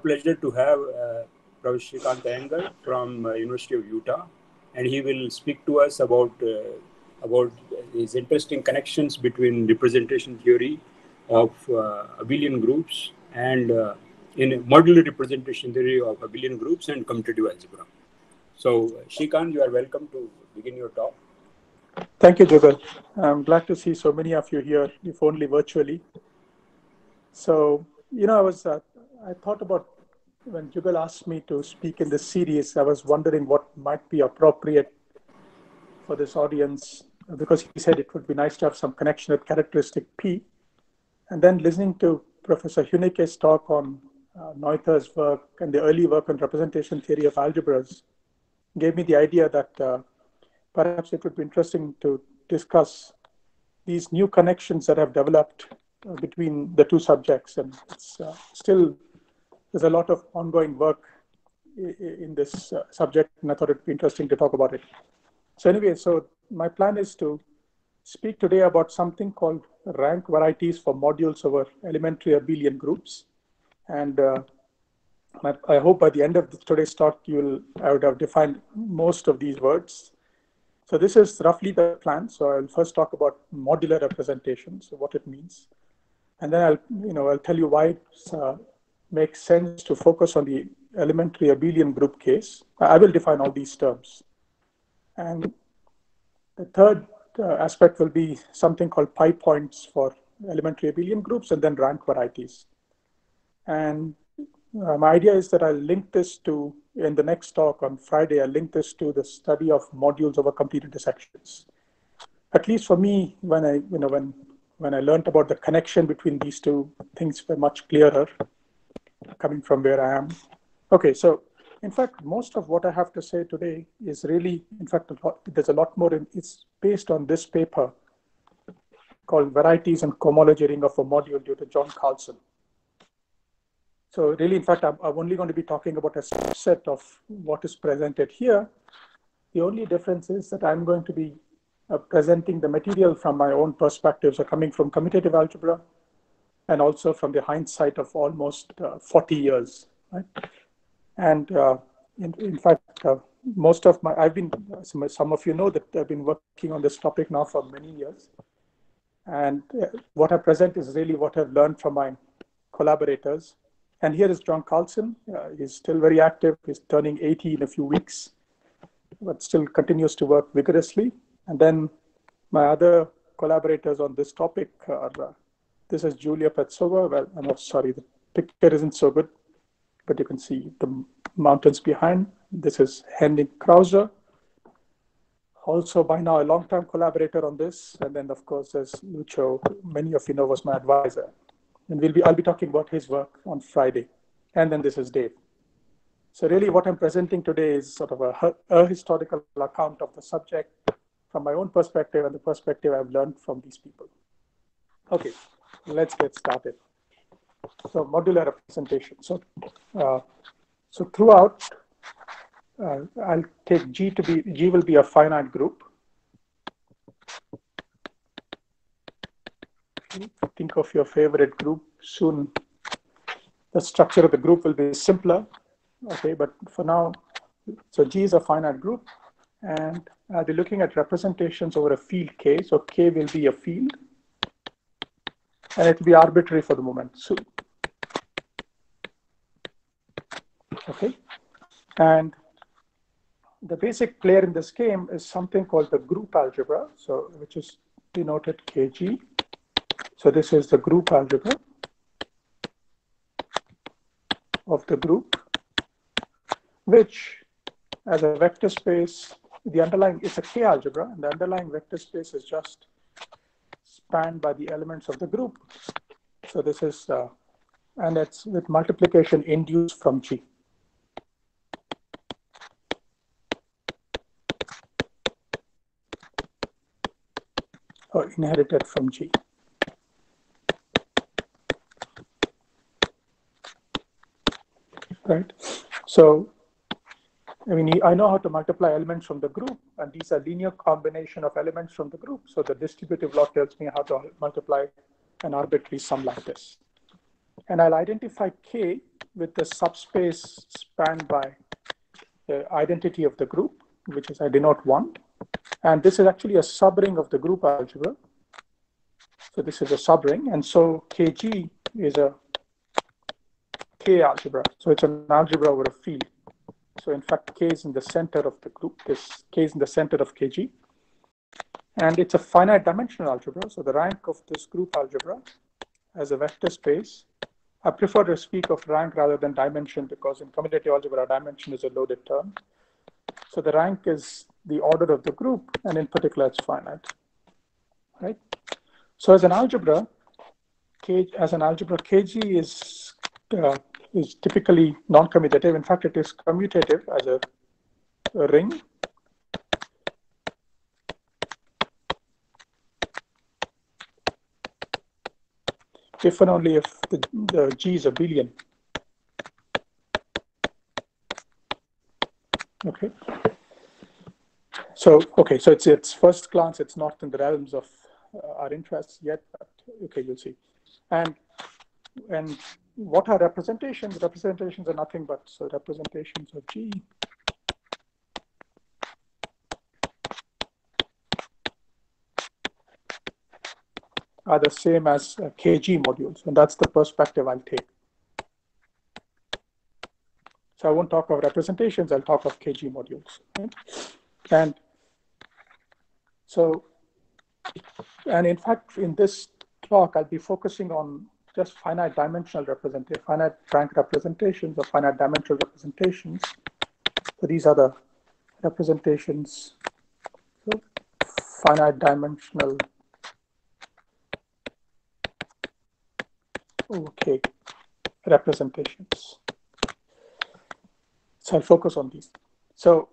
pleasure to have uh, Professor Srikanth from uh, University of Utah, and he will speak to us about uh, about his interesting connections between representation theory of uh, abelian groups and uh, in modular representation theory of abelian groups and commutative algebra. So, Srikanth, you are welcome to begin your talk. Thank you, Jugal. I'm glad to see so many of you here, if only virtually. So, you know, I was, uh, I thought about when Jugal asked me to speak in this series, I was wondering what might be appropriate for this audience because he said it would be nice to have some connection with characteristic P. And then listening to Professor Huneke's talk on uh, Noether's work and the early work on representation theory of algebras gave me the idea that uh, perhaps it would be interesting to discuss these new connections that have developed uh, between the two subjects. And it's uh, still, there's a lot of ongoing work in this uh, subject, and I thought it'd be interesting to talk about it. So anyway, so my plan is to speak today about something called rank varieties for modules over elementary abelian groups. And uh, I hope by the end of today's talk, you will, I would have defined most of these words. So this is roughly the plan. So I'll first talk about modular representation, so what it means. And then I'll, you know, I'll tell you why it uh, makes sense to focus on the elementary abelian group case. I will define all these terms. And the third uh, aspect will be something called pi points for elementary abelian groups and then rank varieties. And uh, my idea is that I'll link this to, in the next talk on Friday, I'll link this to the study of modules over complete intersections. At least for me, when I, you know, when, when I learned about the connection between these two, things were much clearer coming from where I am. Okay, so in fact, most of what I have to say today is really, in fact, a lot, there's a lot more, in, it's based on this paper called Varieties and Cohomology Ring of a Module due to John Carlson. So really, in fact, I'm, I'm only going to be talking about a subset of what is presented here. The only difference is that I'm going to be uh, presenting the material from my own perspective, so coming from commutative algebra and also from the hindsight of almost uh, 40 years. Right? And uh, in, in, fact, uh, most of my, I've been, some, of you know that I've been working on this topic now for many years. And what I present is really what I've learned from my collaborators and here is John Carlson. Uh, he's still very active. He's turning 80 in a few weeks, but still continues to work vigorously. And then my other collaborators on this topic are this is Julia Pevtsova. Well, I'm sorry, the picture isn't so good, but you can see the mountains behind. This is Henning Krause, also by now a long-time collaborator on this. And then, of course, there's Lucho. Many of you know was my advisor and we'll be, I'll be talking about his work on Friday. And then this is Dave. So really what I'm presenting today is sort of a, a historical account of the subject from my own perspective and the perspective I've learned from these people. Okay, let's get started. So modular representation. So, uh, so throughout, uh, I'll take G to be, G will be a finite group. think of your favorite group soon the structure of the group will be simpler okay but for now so g is a finite group and be looking at representations over a field k so k will be a field and it will be arbitrary for the moment. So okay. And the basic player in this game is something called the group algebra so which is denoted kg. So this is the group algebra of the group, which as a vector space, the underlying, it's a K algebra, and the underlying vector space is just spanned by the elements of the group. So this is, uh, and it's with multiplication induced from G. Or inherited from G. right? So, I mean, I know how to multiply elements from the group, and these are linear combination of elements from the group. So the distributive law tells me how to multiply an arbitrary sum like this. And I'll identify K with the subspace spanned by the identity of the group, which is I denote one. And this is actually a subring of the group algebra. So this is a subring. And so KG is a K algebra. So it's an algebra over a field. So in fact, K is in the center of the group. This K is in the center of KG. And it's a finite dimensional algebra. So the rank of this group algebra as a vector space. I prefer to speak of rank rather than dimension because in commutative algebra, dimension is a loaded term. So the rank is the order of the group, and in particular, it's finite. Right? So as an algebra, K, as an algebra, KG is uh, is typically non-commutative. In fact, it is commutative as a, a ring. If and only if the, the G is abelian. Okay. So, okay, so it's, it's first glance, it's not in the realms of uh, our interests yet, but okay, you'll see. And, and what are representations? Representations are nothing but so representations of G. are the same as uh, KG modules, and that's the perspective I'll take. So I won't talk of representations, I'll talk of KG modules. Right? And so, and in fact, in this talk, I'll be focusing on just finite dimensional representation, finite rank representations or finite dimensional representations. So these are the representations, so finite dimensional, okay, representations. So I'll focus on these. So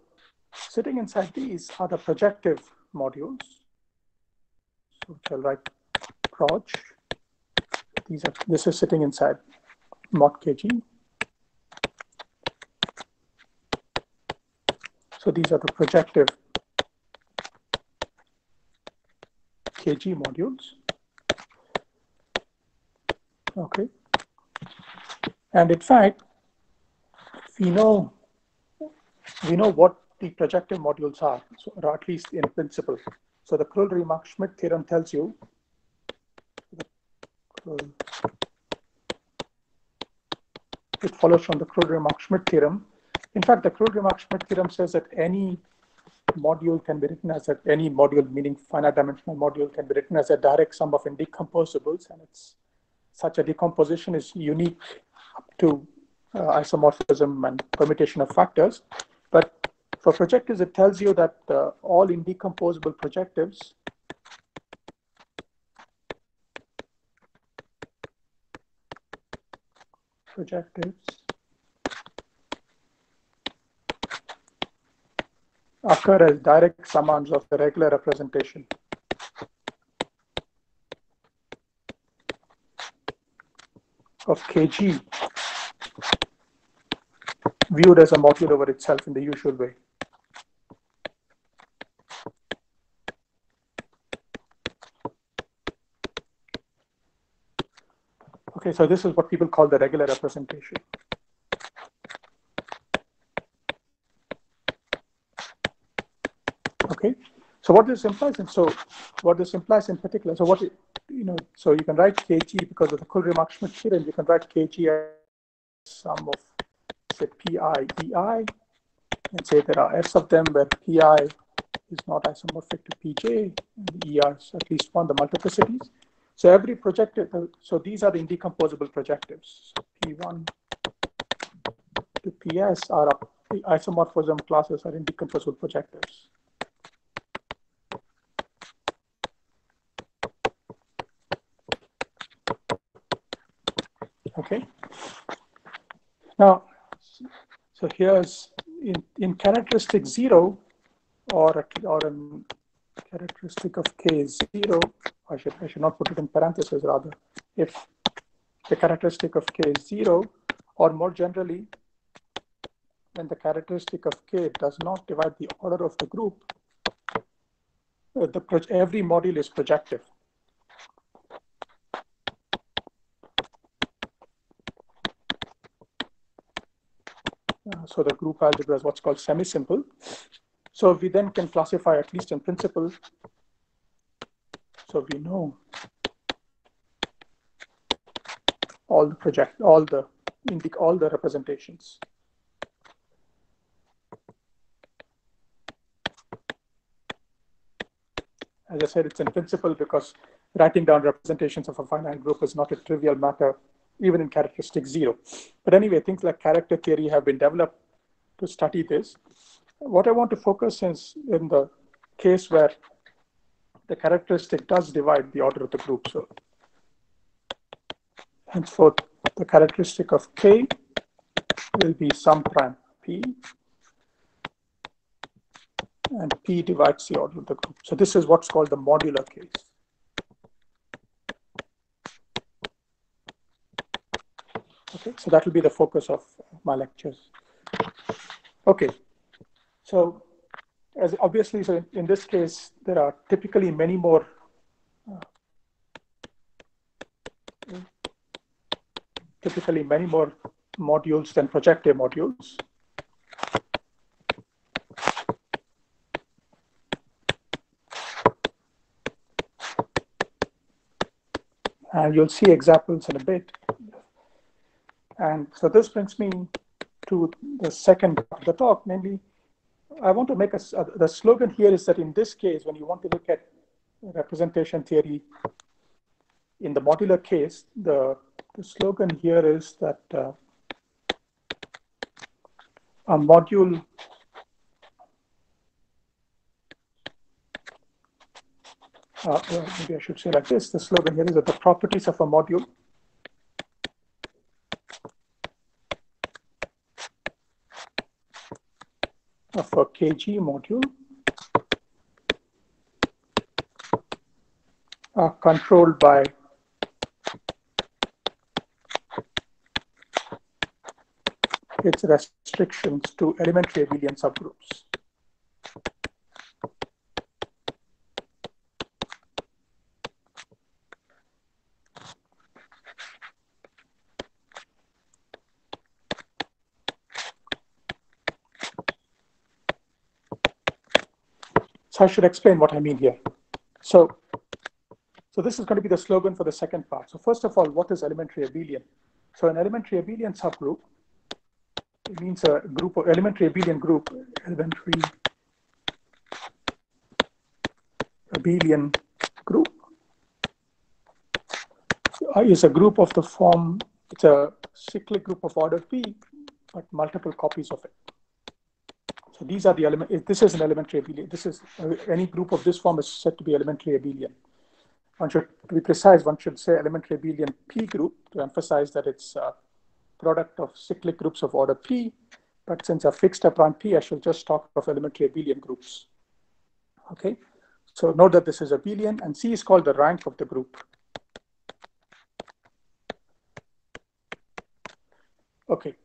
sitting inside these are the projective modules. So I'll write proj these are this is sitting inside mod kg. So these are the projective kg modules. Okay. And in fact, we know we know what the projective modules are, so, or at least in principle. So the Krull-Remak-Schmidt theorem tells you it follows from the Krull-Remak-Schmidt theorem. In fact, the Krull-Remak-Schmidt theorem says that any module can be written as a, any module, meaning finite dimensional module, can be written as a direct sum of indecomposables, and it's such a decomposition is unique up to uh, isomorphism and permutation of factors. But for projectives, it tells you that uh, all indecomposable projectives projectives occur as direct summands of the regular representation. of kg viewed as a module over itself in the usual way. Okay, so this is what people call the regular representation. Okay, so what this implies, and so what this implies in particular, so what, you know, so you can write Kg because of the Krull-Remak-Schmidt theorem, you can write Kg as sum of, say, Pi, Ei, and say there are S of them where Pi is not isomorphic to Pj, and the ER is at least one, the multiplicities. So every projective, uh, so these are the indecomposable projectives. P1 to PS are the isomorphism classes are indecomposable projectives. Okay. Now, so here's in, in characteristic zero or, or in characteristic of k is zero, I should, I should not put it in parentheses rather, if the characteristic of k is zero, or more generally, when the characteristic of k does not divide the order of the group, uh, the every module is projective. so the group algebra is what's called semi-simple. So we then can classify at least in principle. So we know all the project, all the all the representations. As I said, it's in principle because writing down representations of a finite group is not a trivial matter, even in characteristic zero. But anyway, things like character theory have been developed to study this. What I want to focus is in the case where the characteristic does divide the order of the group. So henceforth, the characteristic of K will be some prime P and P divides the order of the group. So this is what's called the modular case. Okay, so that will be the focus of my lectures. Okay, so as obviously, so in, in this case, there are typically many more uh, typically many more modules than projective modules. And you'll see examples in a bit. And so this brings me to the second part of the talk, namely, I want to make a, uh, the slogan here is that in this case, when you want to look at representation theory in the modular case, the, the slogan here is that uh, a module uh, maybe I should say like this, the slogan here is that the properties of a module of a KG module are controlled by its restrictions to elementary abelian subgroups. So I should explain what I mean here. So, so this is going to be the slogan for the second part. So first of all, what is elementary abelian? So an elementary abelian subgroup it means a group of elementary abelian group, elementary abelian group uh, is a group of the form, it's a cyclic group of order P, but multiple copies of it. So these are the element. This is an elementary abelian. This is uh, any group of this form is said to be elementary abelian. One should, to be precise, one should say elementary abelian P group to emphasize that it's a product of cyclic groups of order P. But since I fixed upon P, I shall just talk of elementary abelian groups. Okay. So note that this is abelian, and C is called the rank of the group. Okay.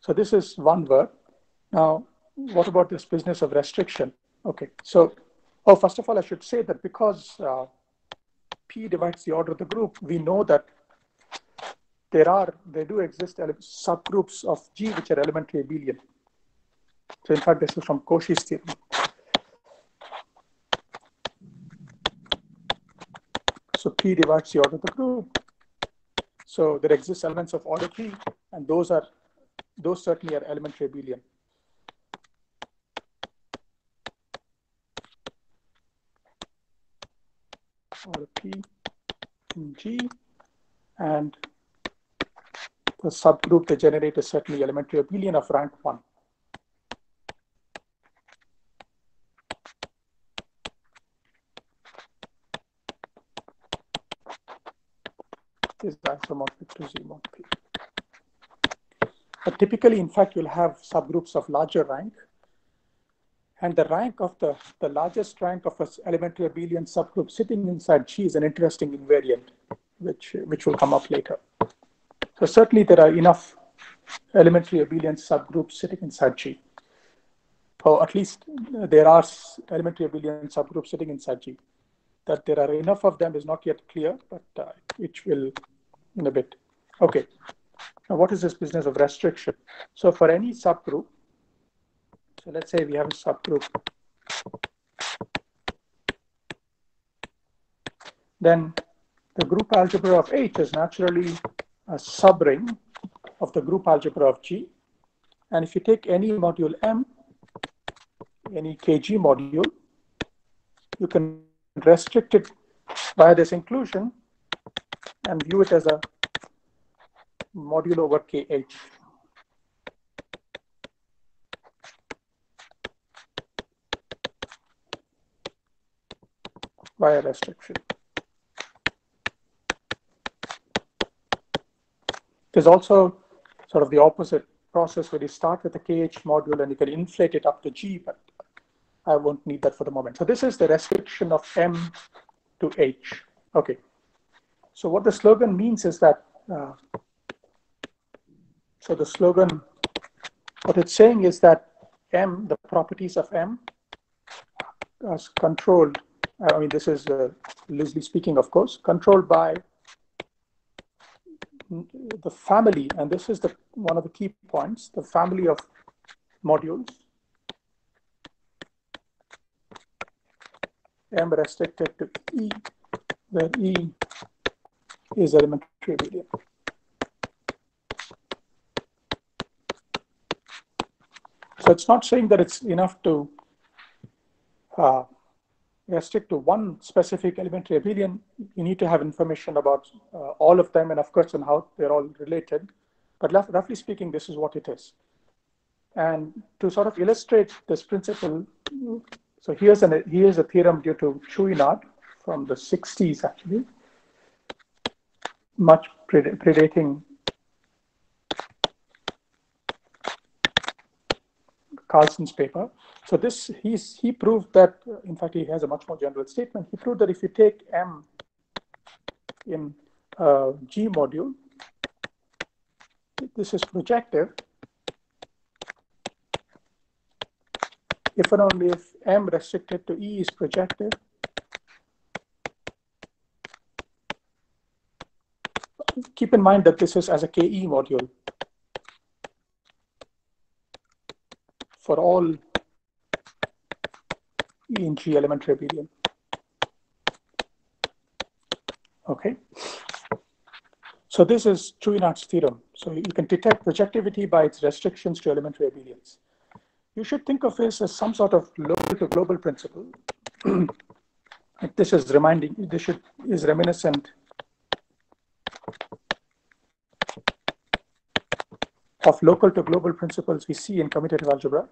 So this is one word. Now, what about this business of restriction? Okay, so, oh, first of all, I should say that because uh, P divides the order of the group, we know that there are, there do exist subgroups of G which are elementary abelian. So in fact, this is from Cauchy's theorem. So P divides the order of the group. So there exists elements of order P, and those are, those certainly are elementary abelian. In G, and the subgroup they generate is certainly elementary abelian of rank 1. is isomorphic to Z mod P. But typically, in fact, you'll have subgroups of larger rank and the rank of the, the largest rank of an elementary abelian subgroup sitting inside G is an interesting invariant, which, which will come up later. So certainly there are enough elementary abelian subgroups sitting inside G. Or at least there are elementary abelian subgroups sitting inside G. That there are enough of them is not yet clear, but uh, which will in a bit. Okay. Now what is this business of restriction? So for any subgroup, So let's say we have a subgroup. Then the group algebra of H is naturally a subring of the group algebra of G. And if you take any module M, any KG module, you can restrict it by this inclusion and view it as a module over KH. Via restriction. There's also sort of the opposite process where you start with the KH module and you can inflate it up to G, but I won't need that for the moment. So this is the restriction of M to H. Okay. So what the slogan means is that, uh, so the slogan, what it's saying is that M, the properties of M, as controlled, I mean, this is uh, loosely speaking, of course, controlled by the family, and this is the one of the key points, the family of modules M restricted to E, where E is elementary abelian. So it's not saying that it's enough to uh, restrict to one specific elementary abelian. You need to have information about uh, all of them and of course on how they're all related. But roughly speaking, this is what it is. And to sort of illustrate this principle, so here's, an, here's a theorem due to Chouinard from the 60s actually, much predating Carlson's paper. So this he's he proved that in fact he has a much more general statement. He proved that if you take M in uh, G module, this is projective. If and only if M restricted to E is projective, keep in mind that this is as a KE module. For all in G elementary abelian. Okay. So this is Chouinard's theorem. So you can detect projectivity by its restrictions to elementary abelians. You should think of this as some sort of local to global principle. this is reminding, this should, is reminiscent of local to global principles we see in commutative algebra.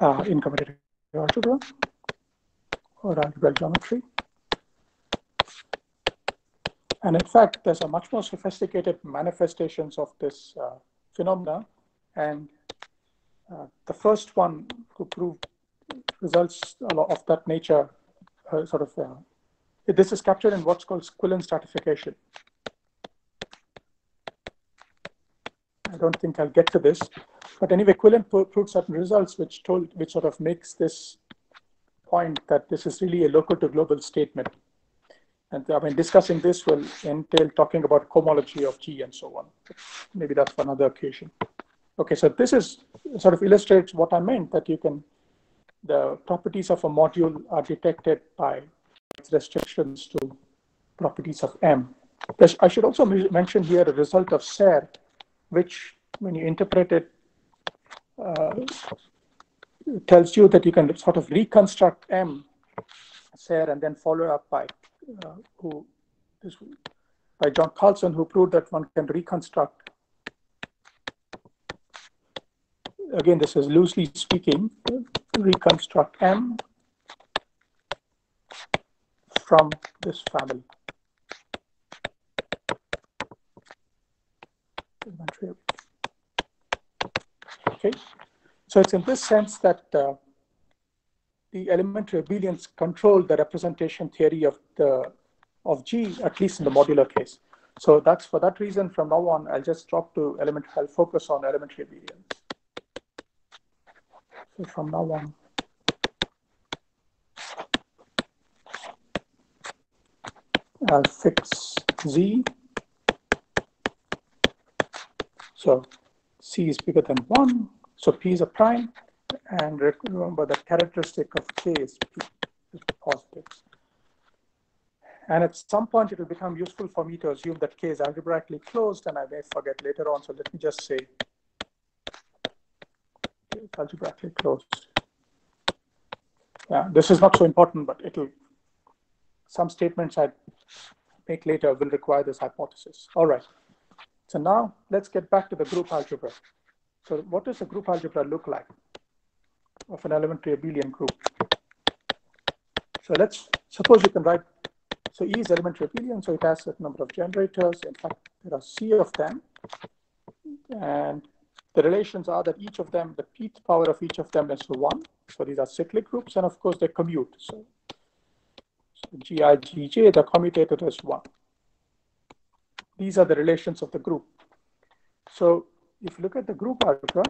Uh, in commutative algebra or algebraic geometry. And in fact, there's a much more sophisticated manifestations of this uh, phenomena. And uh, the first one who proved results of that nature, uh, sort of, uh, this is captured in what's called Quillen stratification. I don't think I'll get to this, but anyway, Quillen proved certain results which told, which sort of makes this point that this is really a local to global statement. And I mean, discussing this will entail talking about cohomology of G and so on. Maybe that's for another occasion. Okay, so this is sort of illustrates what I meant that you can, the properties of a module are detected by its restrictions to properties of M. I should also mention here a result of Serre, which when you interpret it tells you that you can sort of reconstruct M, Serre, and then follow up by uh, who this by John Carlson, who proved that one can reconstruct. Again, this is loosely speaking, reconstruct M from this family. Okay, so it's in this sense that uh, the elementary abelians control the representation theory of the of G, at least in the modular case. So that's for that reason. From now on, I'll just drop to elementary. I'll focus on elementary abelians. So from now on. I'll fix Z. So C is bigger than one. So P is a prime. And remember the characteristic of K is P, is positive. And at some point, it will become useful for me to assume that K is algebraically closed, and I may forget later on. So let me just say algebraically closed. Yeah, this is not so important, but it'll some statements I make later will require this hypothesis. All right. So now let's get back to the group algebra. So what does a group algebra look like of an elementary abelian group? So let's suppose you can write so E is elementary abelian, so it has a certain number of generators. In fact, there are C of them. And the relations are that each of them, the pth power of each of them is one. So these are cyclic groups, and of course they commute. So, so the commutator is one. These are the relations of the group. So if you look at the group algebra,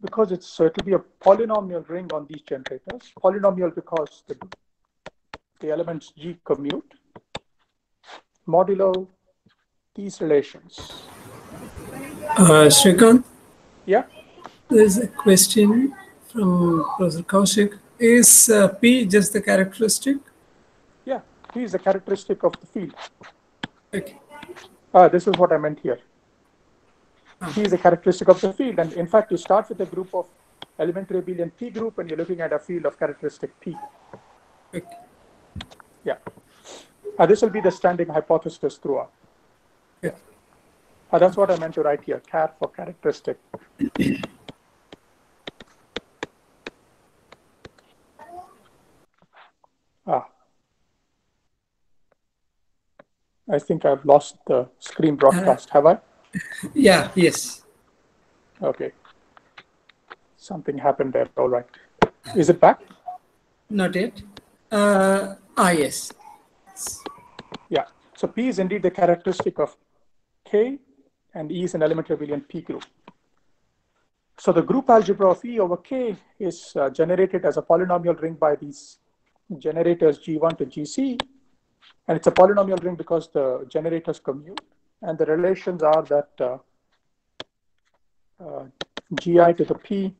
because it's so it will be a polynomial ring on these generators. Polynomial because the the elements G commute modulo these relations. Uh, Srikanth? Yeah? There's a question from Professor Kaushik. Is uh, P just the characteristic? Yeah, P is the characteristic of the field. Okay. Uh, this is what I meant here. P is a characteristic of the field. And in fact, you start with a group of elementary abelian P group and you're looking at a field of characteristic P. okay. Yeah. Uh, this will be the standing hypothesis throughout. Yeah. Uh, that's what I meant to write here, char for characteristic. ah. I think I've lost the screen broadcast, have I? Yeah, yes. Okay. Something happened there. All right. Is it back? Not yet. Uh, ah, yes. Yeah. So P is indeed the characteristic of K, and E is an elementary abelian P group. So the group algebra of E over K is uh, generated as a polynomial ring by these generators G1 to GC. And it's a polynomial ring because the generators commute. And the relations are that uh, uh, GI to the P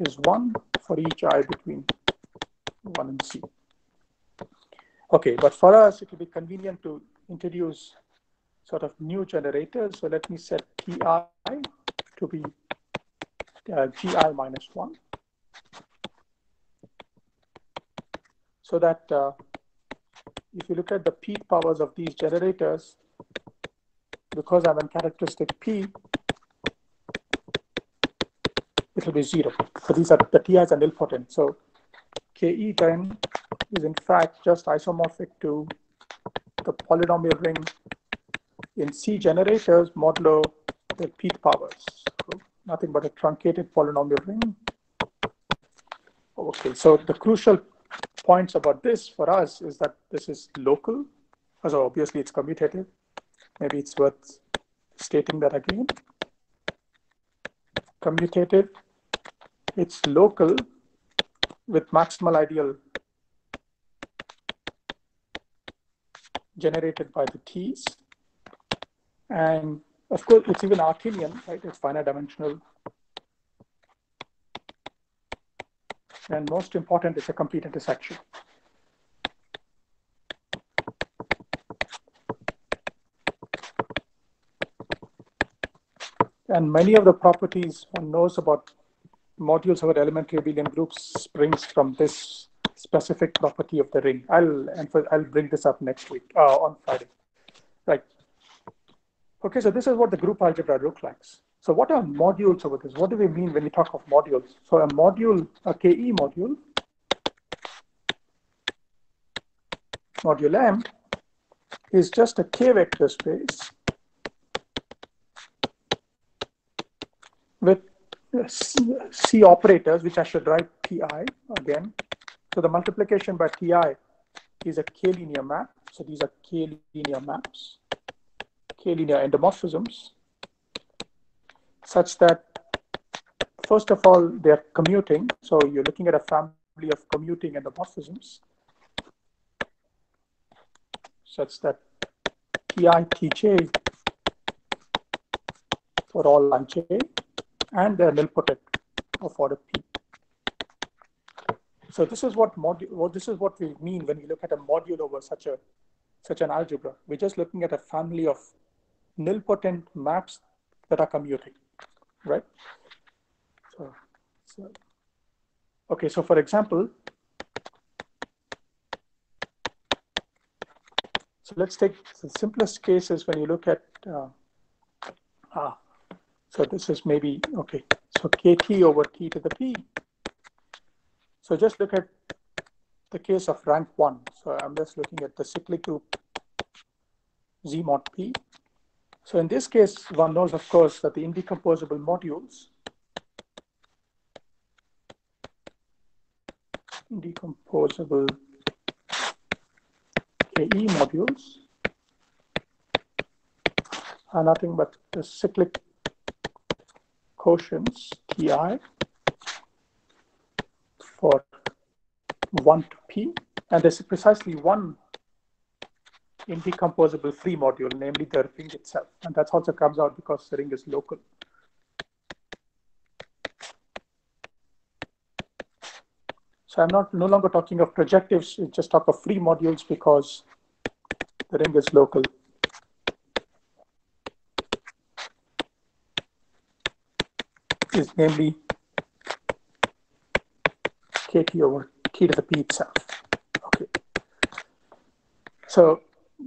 is 1 for each I between 1 and C. Okay, but for us, it will be convenient to introduce sort of new generators. So let me set Ti to be uh, Gi minus 1. So that uh, if you look at the peak powers of these generators, because I have a characteristic P, it will be zero. So these are the TIs are nilpotent. So KE then is in fact just isomorphic to the polynomial ring in C generators modulo the pth powers. So nothing but a truncated polynomial ring. Okay, so the crucial points about this for us is that this is local. So obviously it's commutative. Maybe it's worth stating that again. Commutative. It's local with maximal ideal generated by the T's. And of course, it's even Artinian, right? It's finite dimensional. And most important, it's a complete intersection. And many of the properties one knows about modules over elementary abelian groups springs from this specific property of the ring. I'll I'll bring this up next week uh, on Friday. Right. Okay, so this is what the group algebra looks like. So what are modules over this? What do we mean when we talk of modules? So a module, a KE module, module M, is just a K vector space with C operators, which I should write TI again. So the multiplication by Ti is a K-linear map. So these are K-linear maps, K-linear endomorphisms, such that, first of all, they're commuting. So you're looking at a family of commuting endomorphisms. such that Ti, Tj for all ij and they're nilpotent of order p. So this is what module. Well, this is what we mean when we look at a module over such a such an algebra. We're just looking at a family of nilpotent maps that are commuting, right? So, so okay. So for example, so let's take the simplest cases when you look at uh, ah. So this is maybe okay. So kt over t to the p so just look at the case of rank one. So I'm just looking at the cyclic group Z mod P. So in this case, one knows, of course, that the indecomposable modules indecomposable KE modules are nothing but the cyclic quotients Ti for 1 to p. And there's precisely one indecomposable free module, namely the ring itself. And that also comes out because the ring is local. So I'm not no longer talking of projectives, we just talk of free modules because the ring is local. Is namely kt over t to the p itself. Okay. So,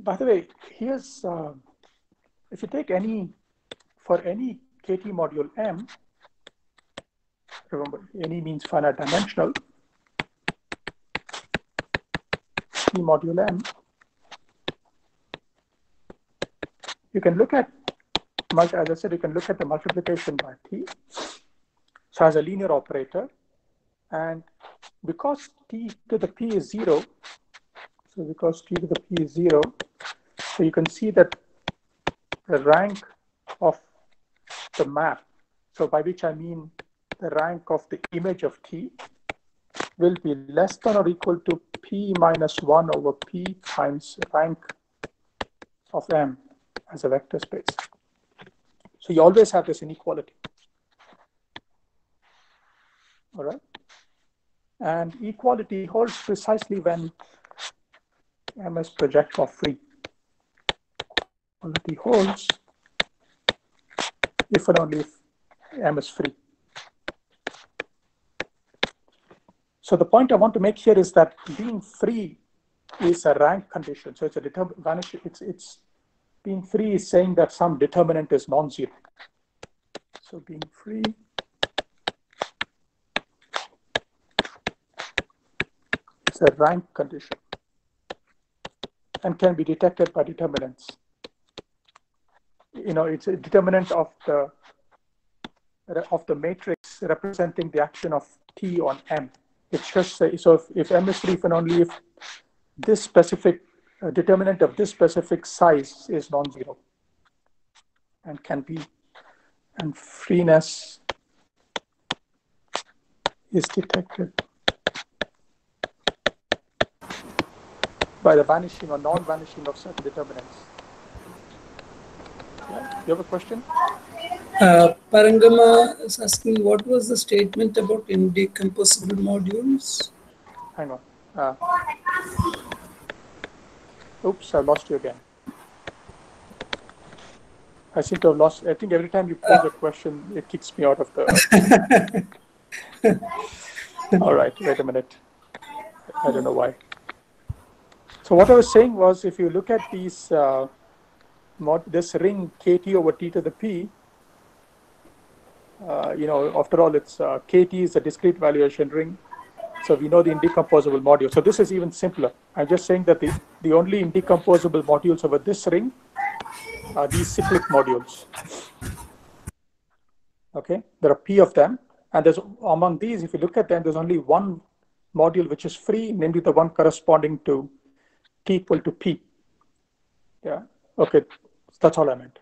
by the way, here's uh, if you take any for any kt module m, remember any means finite dimensional, t module m, you can look at, as I said, you can look at the multiplication by t. So as a linear operator, and because t to the p is zero, so because t to the p is zero, so you can see that the rank of the map, so by which I mean the rank of the image of t, will be less than or equal to p minus 1 over p times rank of m as a vector space. So you always have this inequality. All right. And equality holds precisely when M is projectile free. Equality holds if and only if M is free. So the point I want to make here is that being free is a rank condition. So it's a determinant. It's it's being free is saying that some determinant is non-zero. So being free is a rank condition and can be detected by determinants. You know, it's a determinant of the of the matrix representing the action of T on M. It's just say, so if, if M is free and only if this specific uh, determinant of this specific size is non-zero and can be, and freeness is detected by the vanishing or non-vanishing of certain determinants. Yeah. You have a question? Uh, Parangama is asking what was the statement about indecomposable modules? Hang on. Uh, oops, I lost you again. I seem to have lost. I think every time you pose a question, it kicks me out of the. All right, wait a minute. I don't know why. So what I was saying was, if you look at these, uh, mod, this ring kt over t to the p, uh, you know, after all, it's uh, kt is a discrete valuation ring. So we know the indecomposable module. So this is even simpler. I'm just saying that the, the only indecomposable modules over this ring are these cyclic modules. Okay, there are p of them. And there's among these, if you look at them, there's only one module which is free, namely the one corresponding to t equal to p. Yeah, okay, that's all I meant.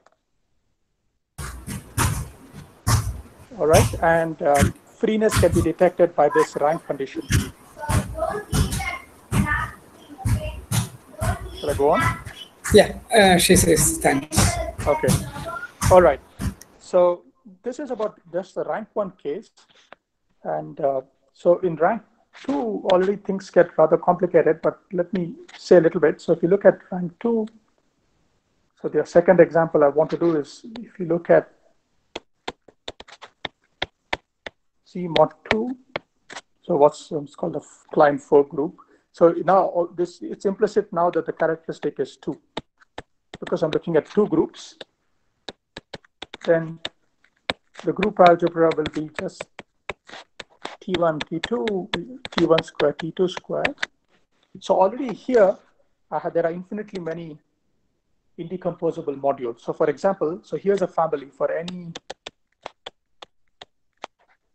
All right, and um, freeness can be detected by this rank condition. Shall I go on? Yeah, uh, she says thanks. Okay. All right. So this is about just the rank one case. And uh, so in rank two, already things get rather complicated, but let me say a little bit. So if you look at rank two, so the second example I want to do is if you look at C mod 2, so what's um, called a Klein 4 group. So now this it's implicit now that the characteristic is 2 because I'm looking at two groups. Then the group algebra will be just T1, T2, T1 square, T2 square. So already here, have, there are infinitely many indecomposable modules. So for example, so here's a family for any,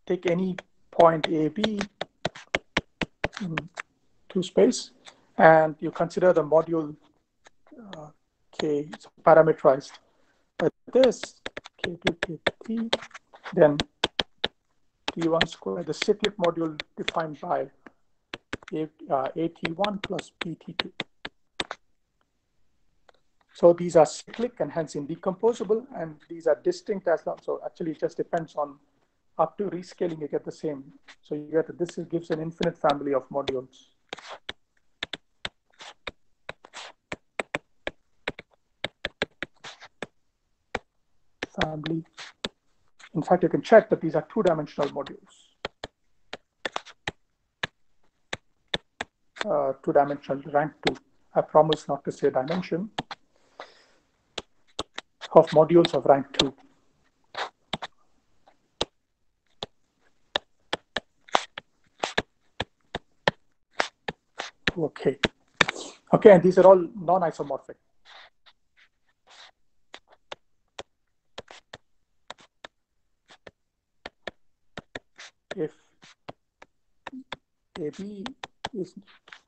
take any point A, B in two space, and you consider the module uh, K parameterized but this K2, K3, then T1 square, the cyclic module defined by A, uh, AT1 plus PT2. So these are cyclic and hence indecomposable, and these are distinct as well. So actually, it just depends on up to rescaling, you get the same. So you get this gives an infinite family of modules. Family. In fact, you can check that these are two-dimensional modules. Uh, two-dimensional rank two. I promise not to say dimension of modules of rank 2. Okay. Okay, and these are all non-isomorphic. If AB is,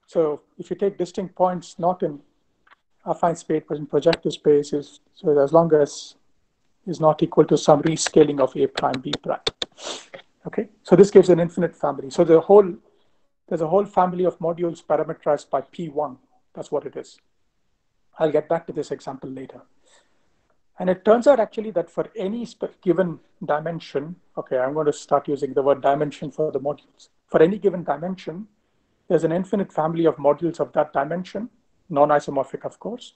so if you take distinct points not in affine space but in projective space is so as long as is not equal to some rescaling of A prime B prime. Okay, so this gives an infinite family. So the whole there's a whole family of modules parameterized by P1. That's what it is. I'll get back to this example later. And it turns out actually that for any given dimension, okay, I'm going to start using the word dimension for the modules. For any given dimension, there's an infinite family of modules of that dimension, non-isomorphic, of course.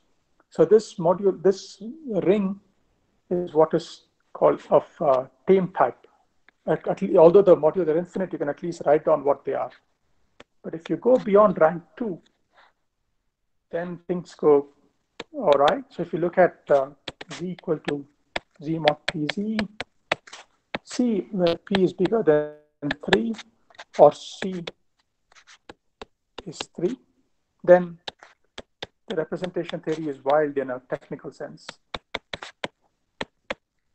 So this module, this ring is what is called of uh, tame type. At, at least, although the modules are infinite, you can at least write down what they are. But if you go beyond rank two, then things go all right. So if you look at uh, z equal to z mod pz, c where p is bigger than 3 or c is 3, then the representation theory is wild in a technical sense.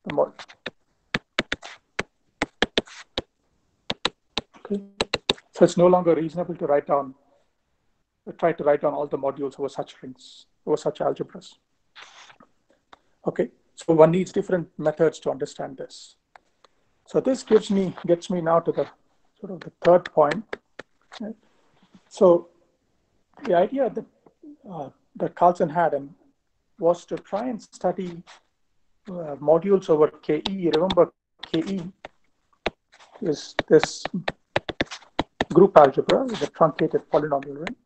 The okay. So it's no longer reasonable to write down, try to write down all the modules over such rings, over such algebras. Okay, so one needs different methods to understand this. So this gives me, gets me now to the sort of the third point. Right? So the idea that, uh, that Carlson had and was to try and study uh, modules over KE. Remember, KE is this group algebra the truncated polynomial ring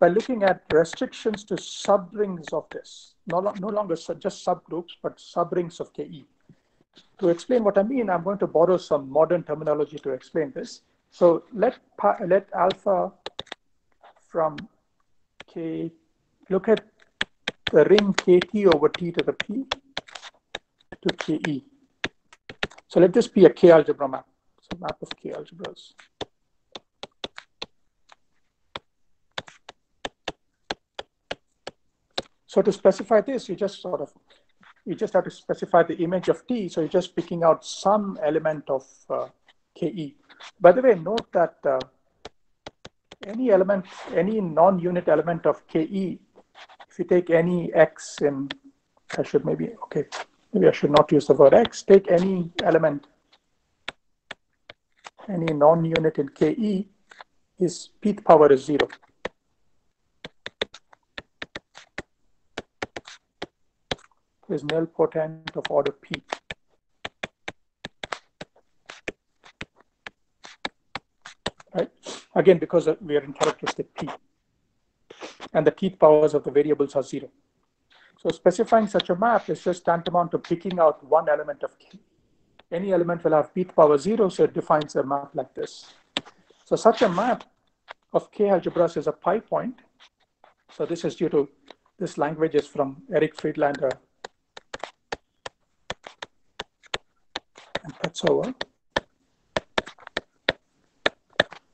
by looking at restrictions to subrings of this, no, no longer just subgroups, but subrings of KE. To explain what I mean, I'm going to borrow some modern terminology to explain this. So let, let alpha from K, look at the ring KT over T to the P to KE. So let this be a K algebra map so map of K algebras. So to specify this, you just sort of, you just have to specify the image of T. So you're just picking out some element of uh, KE. By the way, note that uh, any element, any non-unit element of KE, if you take any X in, I should maybe, okay, maybe I should not use the word X, take any element any non-unit in Ke is pth power is zero. Is nilpotent of order P. Right? Again, because we are in characteristic P. And the pth powers of the variables are zero. So specifying such a map is just tantamount to picking out one element of K. Any element will have pth power zero, so it defines a map like this. So such a map of K algebras is a pi point. So this is due to this language is from Eric Friedlander and Pevtsova.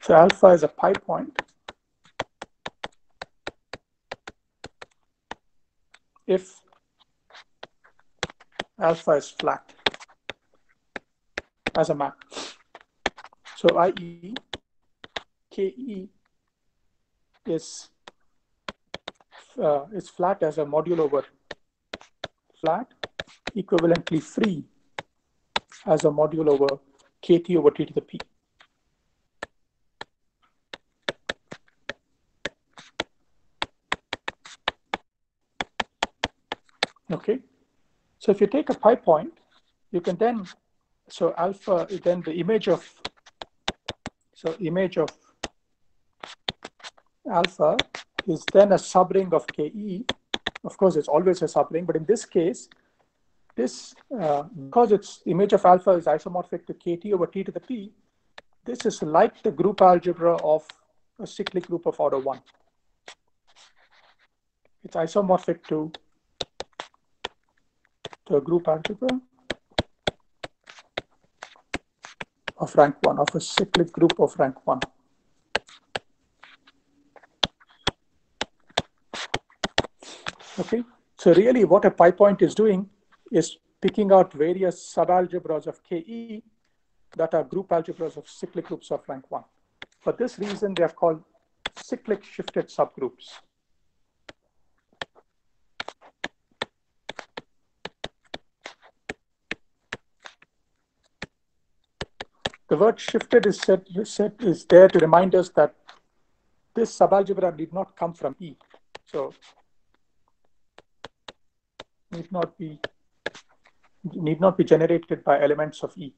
So alpha is a pi point. If alpha is flat as a map. So i.e. KE is uh, is flat as a module over flat, equivalently free as a module over kt over t to the p. Okay, so if you take a pi point, you can then, so alpha, then the image of, so image of alpha is then a subring of Ke. Of course, it's always a subring, but in this case, this, uh, because its image of alpha is isomorphic to Kt over T to the P, this is like the group algebra of a cyclic group of order one. It's isomorphic to the group algebra of rank one, of a cyclic group of rank one. Okay, so really what a pi point is doing is picking out various subalgebras of KE that are group algebras of cyclic groups of rank one. For this reason, they are called cyclic shifted subgroups. The word shifted is set, set is there to remind us that this subalgebra did not come from E. So need not be need not be generated by elements of E.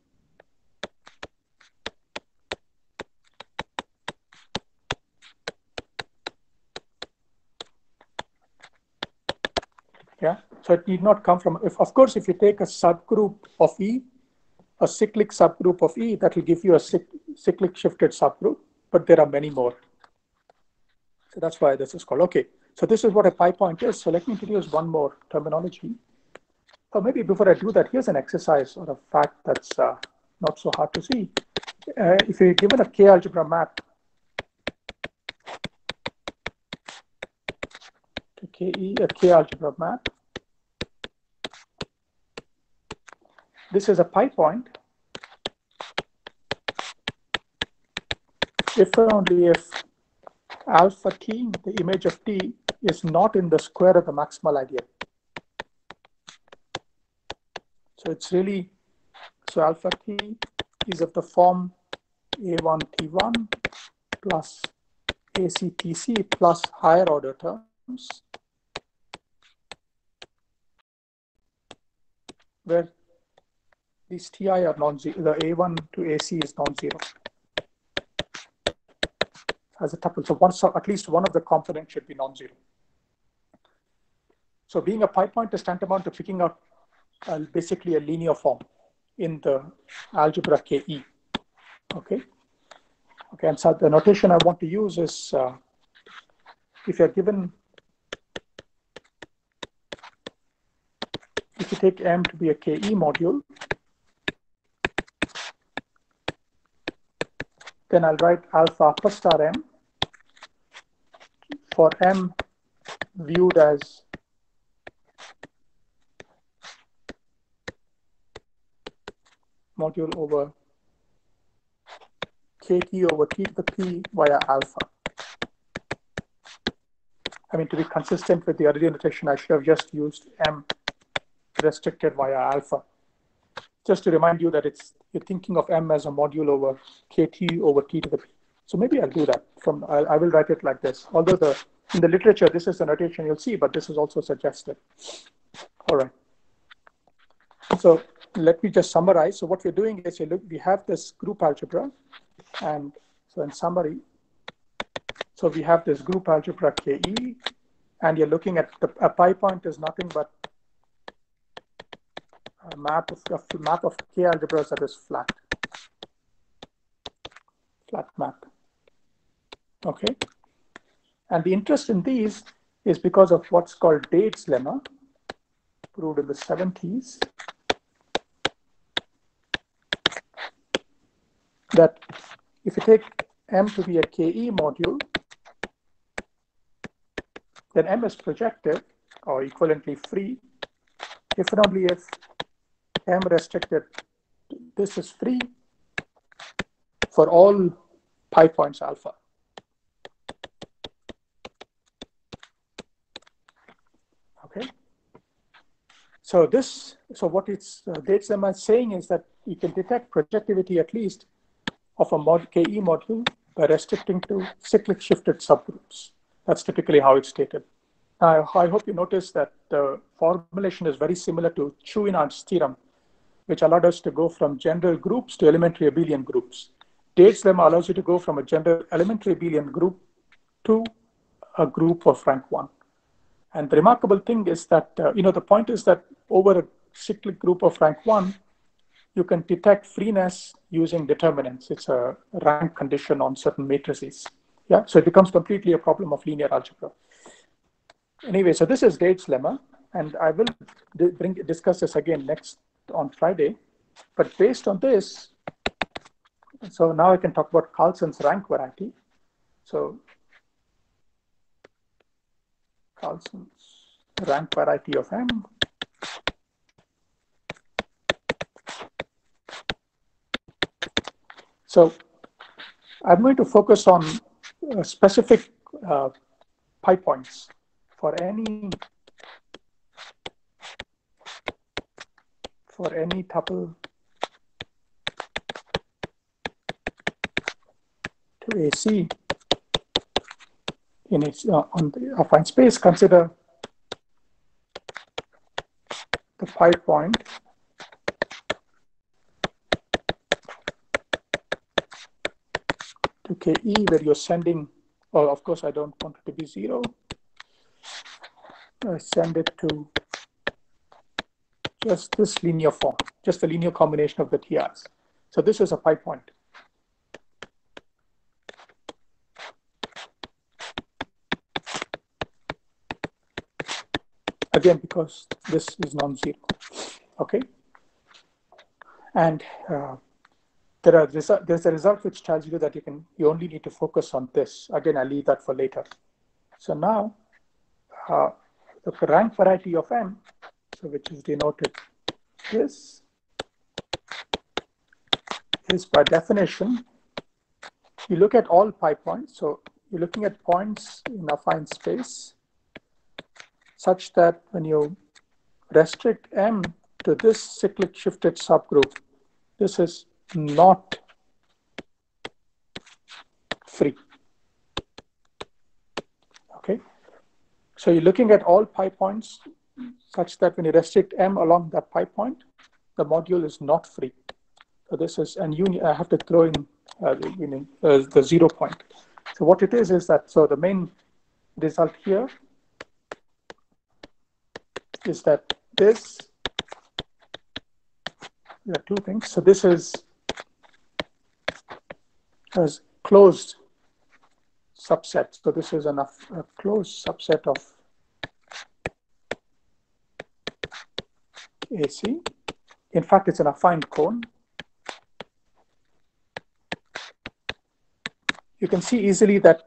Yeah, so it need not come from, if, of course, if you take a subgroup of E, a cyclic subgroup of E, that will give you a cyclic shifted subgroup, but there are many more. So that's why this is called, okay. So this is what a pi point is. So let me introduce one more terminology. Or maybe before I do that, here's an exercise or a fact that's uh, not so hard to see. Uh, if you're given a K-algebra map to a K-algebra map, this is a pi point. If and only if alpha t, the image of t, is not in the square of the maximal ideal. So it's really, so alpha t is of the form a1 t1 plus actc plus higher order terms where these ti are non-zero, the a1 to ac is non-zero as a tuple. So one, so at least one of the components should be non-zero. So being a pi point is tantamount to picking out uh, basically a linear form in the algebra KE. Okay. Okay, and so the notation I want to use is uh, if you're given, if you take M to be a KE module, then I'll write alpha upper star M for M viewed as module over kt over t to the p via alpha. I mean, to be consistent with the earlier notation, I should have just used m restricted via alpha. Just to remind you that it's you're thinking of m as a module over kt over t to the p. So maybe I'll do that. From I, I will write it like this. Although the in the literature this is the notation you'll see, but this is also suggested. All right. so let me just summarize. So what we're doing is you look, we have this group algebra, and so in summary, so we have this group algebra KE, and you're looking at the a pi point is nothing but a map of a map of K algebras that is flat, flat map. Okay, and the interest in these is because of what's called Dade's lemma, proved in the 70s. That if you take M to be a KE module, then M is projective or equivalently free if and only if M restricted, this is free for all pi points alpha. Okay. So this, so what it's uh, lemma is saying is that you can detect projectivity at least of a mod KE module by restricting to cyclic shifted subgroups. That's typically how it's stated. I, I hope you notice that the formulation is very similar to Chouinard's theorem, which allowed us to go from general groups to elementary abelian groups. Dade's lemma allows you to go from a general elementary abelian group to a group of rank one. And the remarkable thing is that, uh, you know, the point is that over a cyclic group of rank one, you can detect freeness using determinants. It's a rank condition on certain matrices. Yeah, so it becomes completely a problem of linear algebra. Anyway, so this is Dade's lemma, and I will bring, discuss this again next on Friday. But based on this, so now I can talk about Carlson's rank variety. So Carlson's rank variety of M. So I'm going to focus on uh, specific uh, pi points for any for any tuple to AC in its uh, on the affine space, consider the pi point where you're sending, well, of course, I don't want it to be zero. I send it to just this linear form, just the linear combination of the TRs. So this is a pi point. Again, because this is non-zero, okay? And uh, there are there's a result which tells you that you can you only need to focus on this. Again, I'll leave that for later. So now, uh, the rank variety of M so which is denoted this is by definition, you look at all pi points. So you're looking at points in affine space such that when you restrict M to this cyclic shifted subgroup, this is not free. Okay. So you're looking at all pi points such that when you restrict M along that pi point, the module is not free. So this is, and you I have to throw in uh, the, you uh, the zero point. So what it is is that, so the main result here is that this, there are two things. So this is as closed subset. So this is an, a closed subset of AC. In fact, it's an affine cone. You can see easily that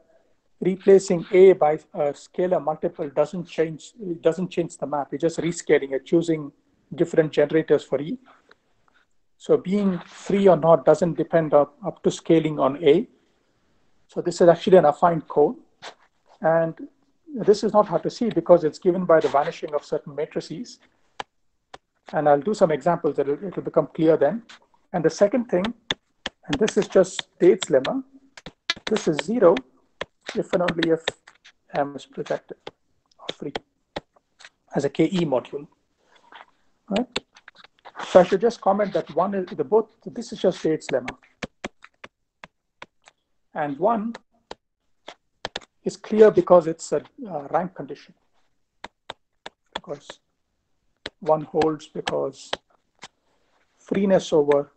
replacing A by a scalar multiple doesn't change doesn't change the map. You're just rescaling it, choosing different generators for E. So being free or not doesn't depend up, up to scaling on A. So this is actually an affine cone. And this is not hard to see because it's given by the vanishing of certain matrices. And I'll do some examples that it will become clear then. And the second thing, and this is just Dade's lemma, this is zero if and only if M is projected or free as a KE module. Right? So I should just comment that one is the both, this is just Dade's lemma. And one is clear because it's a uh, rank condition. Because one holds because freeness over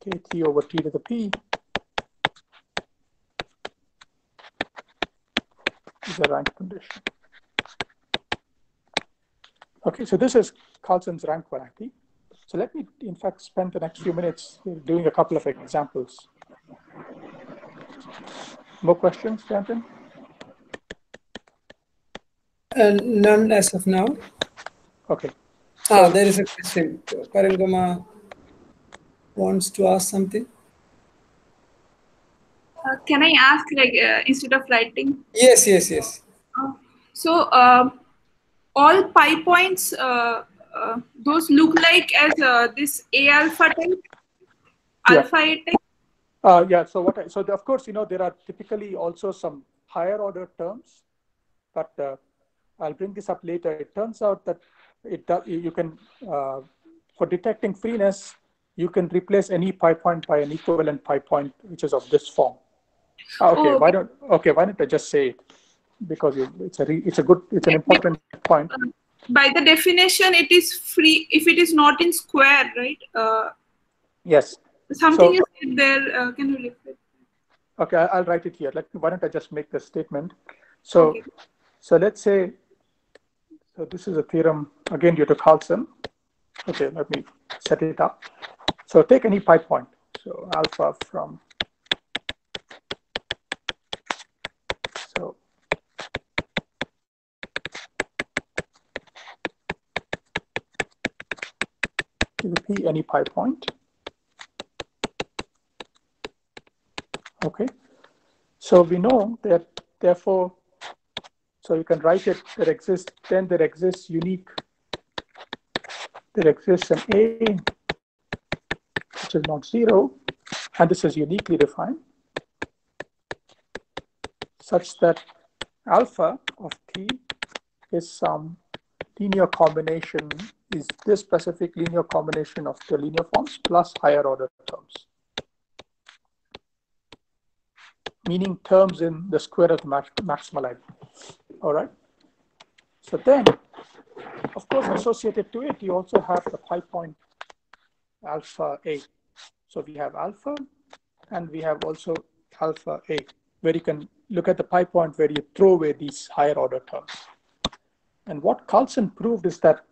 kt over t to the p is a rank condition. Okay, so this is Carlson's rank variety. So let me, in fact, spend the next few minutes doing a couple of examples. More questions, Jayanthan? Uh, none as of now. Okay. Ah, there is a question. Parangama wants to ask something. Uh, can I ask, like, uh, instead of writing? Yes, yes, yes. Uh, so, um, all pi points, uh, uh, those look like as uh, this A alpha type, Yeah. alpha A type. Uh, yeah, so what I, so the, of course, you know, there are typically also some higher order terms, but uh, I'll bring this up later. It turns out that it does, you can, uh, for detecting freeness, you can replace any pi point by an equivalent pi point, which is of this form. Ah, Okay, Oh, why don't, okay, why don't I just say it? Because you, it's a, re, it's a good, it's an important point. By the definition, it is free if it is not in square, right? Uh, Yes. something So- said there. Uh, can you repeat? Okay, I'll write it here. Let me, why don't I just make the statement? So, Okay. so let's say, so this is a theorem again due to Carlson. Okay, let me set it up. So take any pi point. So alpha from, so any pi point. Okay, so we know that therefore, so you can write it, there exists, then there exists unique, there exists an A which is not zero, and this is uniquely defined, such that alpha of t is some linear combination, is this specific linear combination of the linear forms plus higher order terms. meaning terms in the square of the max- maximal ID. All right. So then, of course, associated to it, you also have the pi point alpha A. So we have alpha, and we have also alpha A, where you can look at the pi point where you throw away these higher order terms. And what Carlson proved is that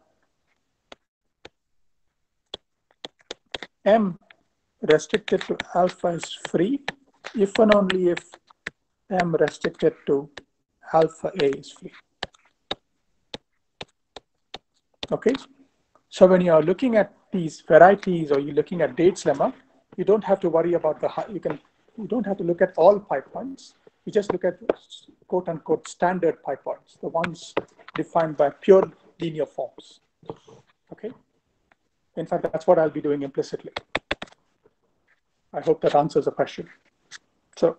M restricted to alpha is free if and only if M restricted to alpha A is free. Okay, so when you are looking at these varieties or you're looking at Dade's lemma, you don't have to worry about the, you can, you don't have to look at all pi points. You just look at quote unquote standard pi points, the ones defined by pure linear forms. Okay, in fact, that's what I'll be doing implicitly. I hope that answers the question. So,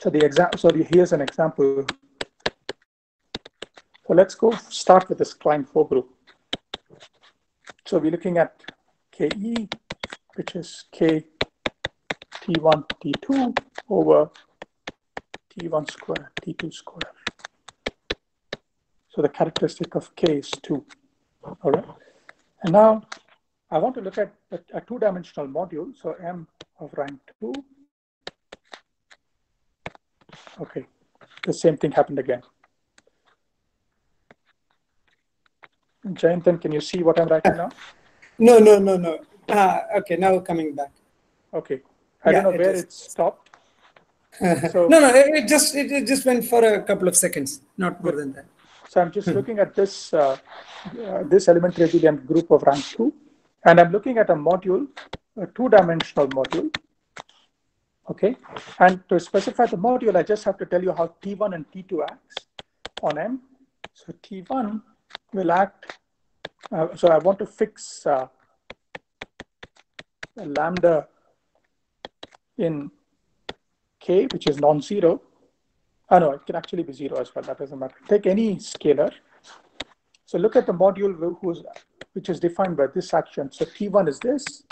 so the example, so here's an example. So let's go start with this Klein four group. So we're looking at KE, which is K T1, T2 over T1 square, T2 square. So the characteristic of K is two, all right? And now I want to look at a, a two-dimensional module, so M of rank two Okay, the same thing happened again. Jayanthan, can you see what I'm writing now? No, no, no, no. Ah, okay, now coming back. Okay, I Yeah, don't know it where is. it stopped. So, No, no, it it just it, it just went for a couple of seconds, not more than that. So I'm just looking at this uh, uh, this elementary abelian group of rank two, and I'm looking at a module, a two-dimensional module. Okay, and to specify the module, I just have to tell you how T1 and T2 acts on M. So T1 will act. Uh, so I want to fix uh, lambda in K, which is non-zero. Oh, no, it can actually be zero as well. That doesn't matter. Take any scalar. So look at the module which is defined by this action. So T1 is this,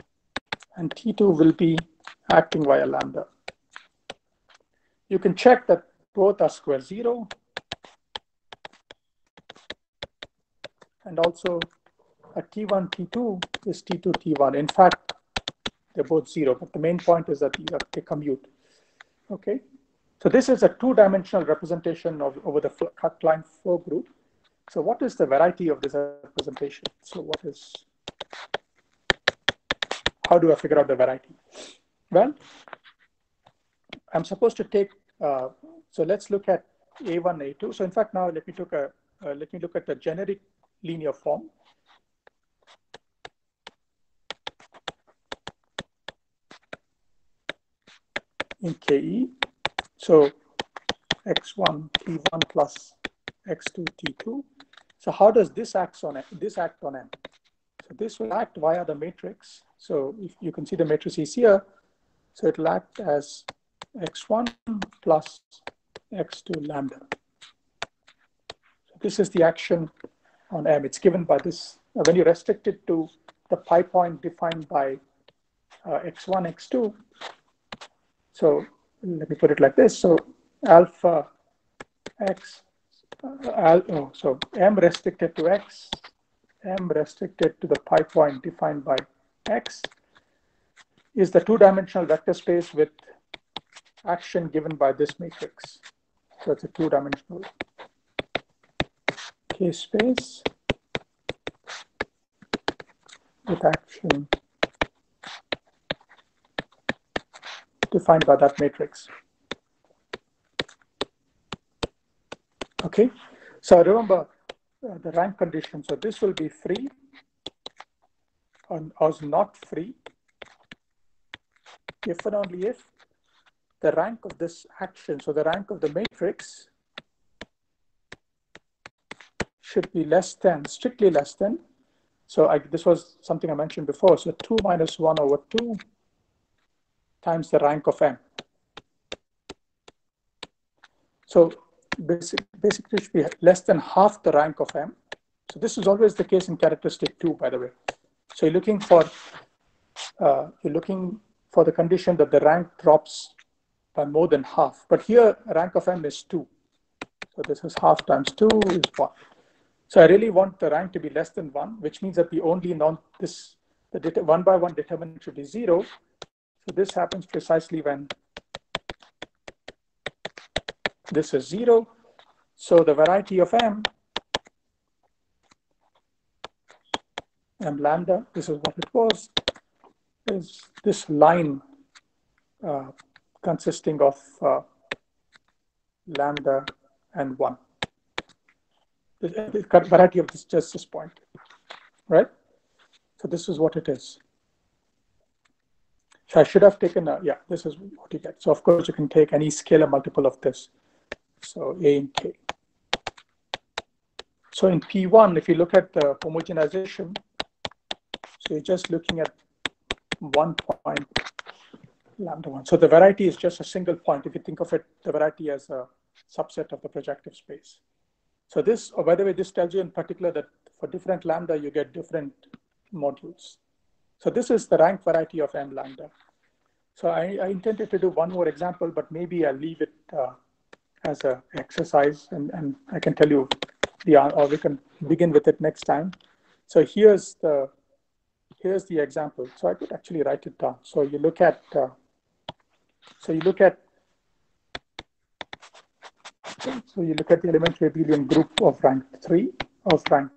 and T2 will be acting via lambda. You can check that both are square zero, and also a T1, T2 is T2, T1. In fact, they're both zero, but the main point is that they commute. Okay, so this is a two-dimensional representation of over the Klein four group. So what is the variety of this representation? So what is, how do I figure out the variety? Well, I'm supposed to take, uh, so let's look at A1, A2. So in fact, now let me, look a, uh, let me look at the generic linear form. in KE. So x1 t1 plus x2 t2. So how does this act on this act on m? So this will act via the matrix. So if you can see the matrices here, so it will act as x1 plus x2 lambda. So this is the action on M. It's given by this, uh, when you restrict it to the pi point defined by uh, x1, x2. So let me put it like this. So alpha x, uh, al oh, so M restricted to x, M restricted to the pi point defined by x is the two-dimensional vector space with action given by this matrix. So it's a two-dimensional K space with action defined by that matrix. Okay, so remember uh, the rank condition. So this will be free and or not free if and only if the rank of this action, so the rank of the matrix should be less than, strictly less than. So I, this was something I mentioned before. So 2 minus 1 over 2 times the rank of m. So basic, basically should be less than half the rank of m. So this is always the case in characteristic 2, by the way. So you're looking for uh, you're looking for the condition that the rank drops by more than half. But here rank of m is 2. So this is half times 2 is 1. So I really want the rank to be less than one, which means that the only non this the one by one determinant should be zero. So this happens precisely when this is zero. So the variety of m, m lambda, this is what it was, is this line uh, consisting of uh, lambda and one the variety of this just this point, right? So this is what it is. So I should have taken, a, yeah, this is what you get. So of course you can take any scalar multiple of this. So A and K. So in P1, if you look at the homogenization, so you're just looking at one point, lambda one. So the variety is just a single point. If you think of it, the variety as a subset of the projective space. So this, oh, by the way, this tells you in particular that for different lambda, you get different modules. So this is the rank variety of m lambda. So I, I intended to do one more example, but maybe I'll leave it uh, as an exercise and, and I can tell you the, or we can begin with it next time. So here's the, here's the example. So I could actually write it down. So you look at, uh, so you look at so you look at the elementary abelian group of rank 3, of rank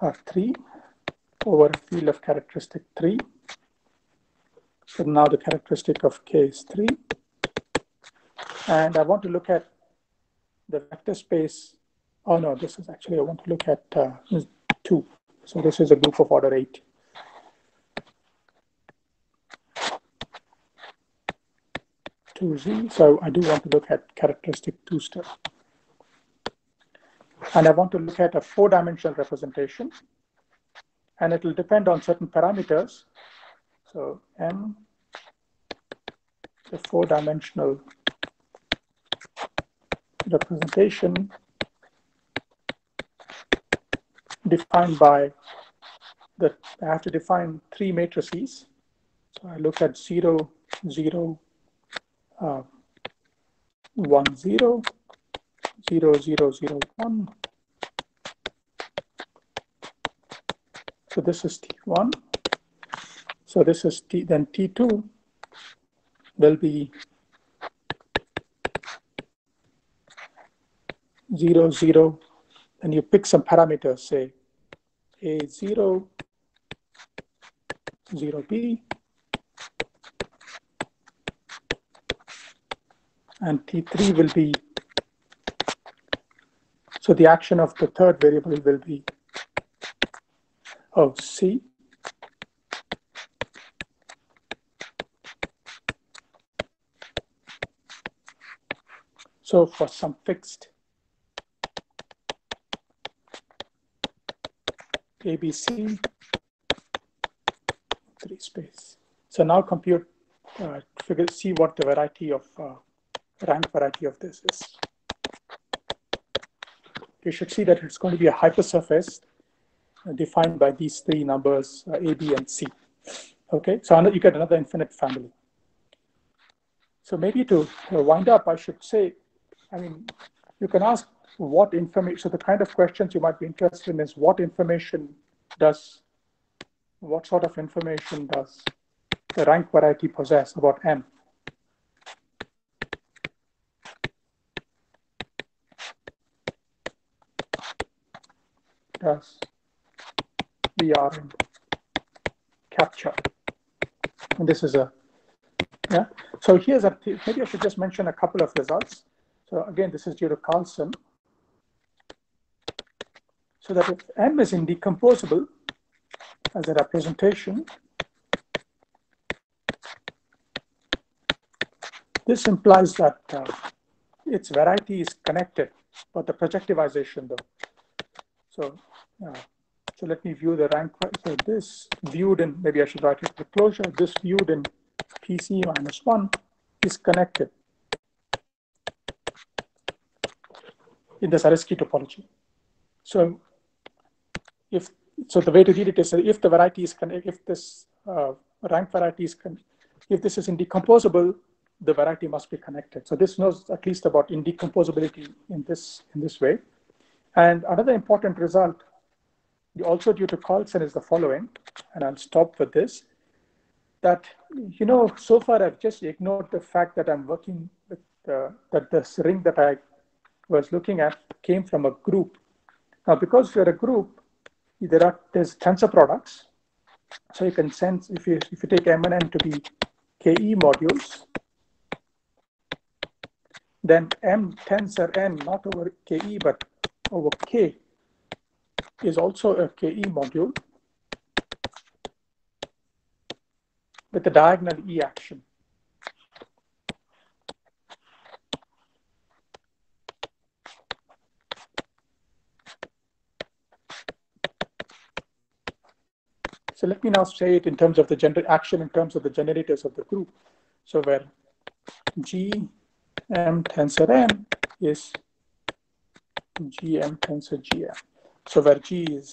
of 3 over a field of characteristic 3. So now the characteristic of K is 3. And I want to look at the vector space. Oh no, this is actually, I want to look at uh, 2. So this is a group of order 8. 2z. So I do want to look at characteristic two step. And I want to look at a four dimensional representation. And it will depend on certain parameters. So M, the four dimensional representation defined by the, I have to define three matrices. So I look at 0, 0, uh, 1, 0, 0, 0, 0, 1. So this is T1. So this is T, then T2 will be 0, 0, and you pick some parameters, say A0, 0B, and T3 will be, so the action of the third variable will be, oh, C. So for some fixed ABC, three space. So now compute, uh, figure, see what the variety of, uh, rank variety of this is. You should see that it's going to be a hypersurface defined by these three numbers, uh, A, B, and C. Okay, so you get another infinite family. So maybe to wind up, I should say, I mean, you can ask what information, so the kind of questions you might be interested in is what information does, what sort of information does the rank variety possess about M? Does we are in capture. And this is a, yeah. So here's a, maybe I should just mention a couple of results. So again, this is due to Carlson so that if M is indecomposable as a representation, this implies that uh, its variety is connected, but the projectivization though. So, uh, so let me view the rank. So this viewed in, maybe I should write it with closure, this viewed in PC minus one is connected in the Zariski topology. So if so the way to read it is if the variety is if this uh, rank variety is if this is indecomposable the variety must be connected so this knows at least about indecomposability in this in this way and another important result also due to Carlson is the following and I'll stop with this that you know so far I've just ignored the fact that I'm working with uh, that this ring that I was looking at came from a group now because we're a group there are there's tensor products. So you can sense if you if you take M and N to be KE modules, then M tensor N not over KE but over K is also a KE module with a diagonal E action. So let me now say it in terms of the gener action in terms of the generators of the group. So where G M tensor M is GM tensor GM. So where G is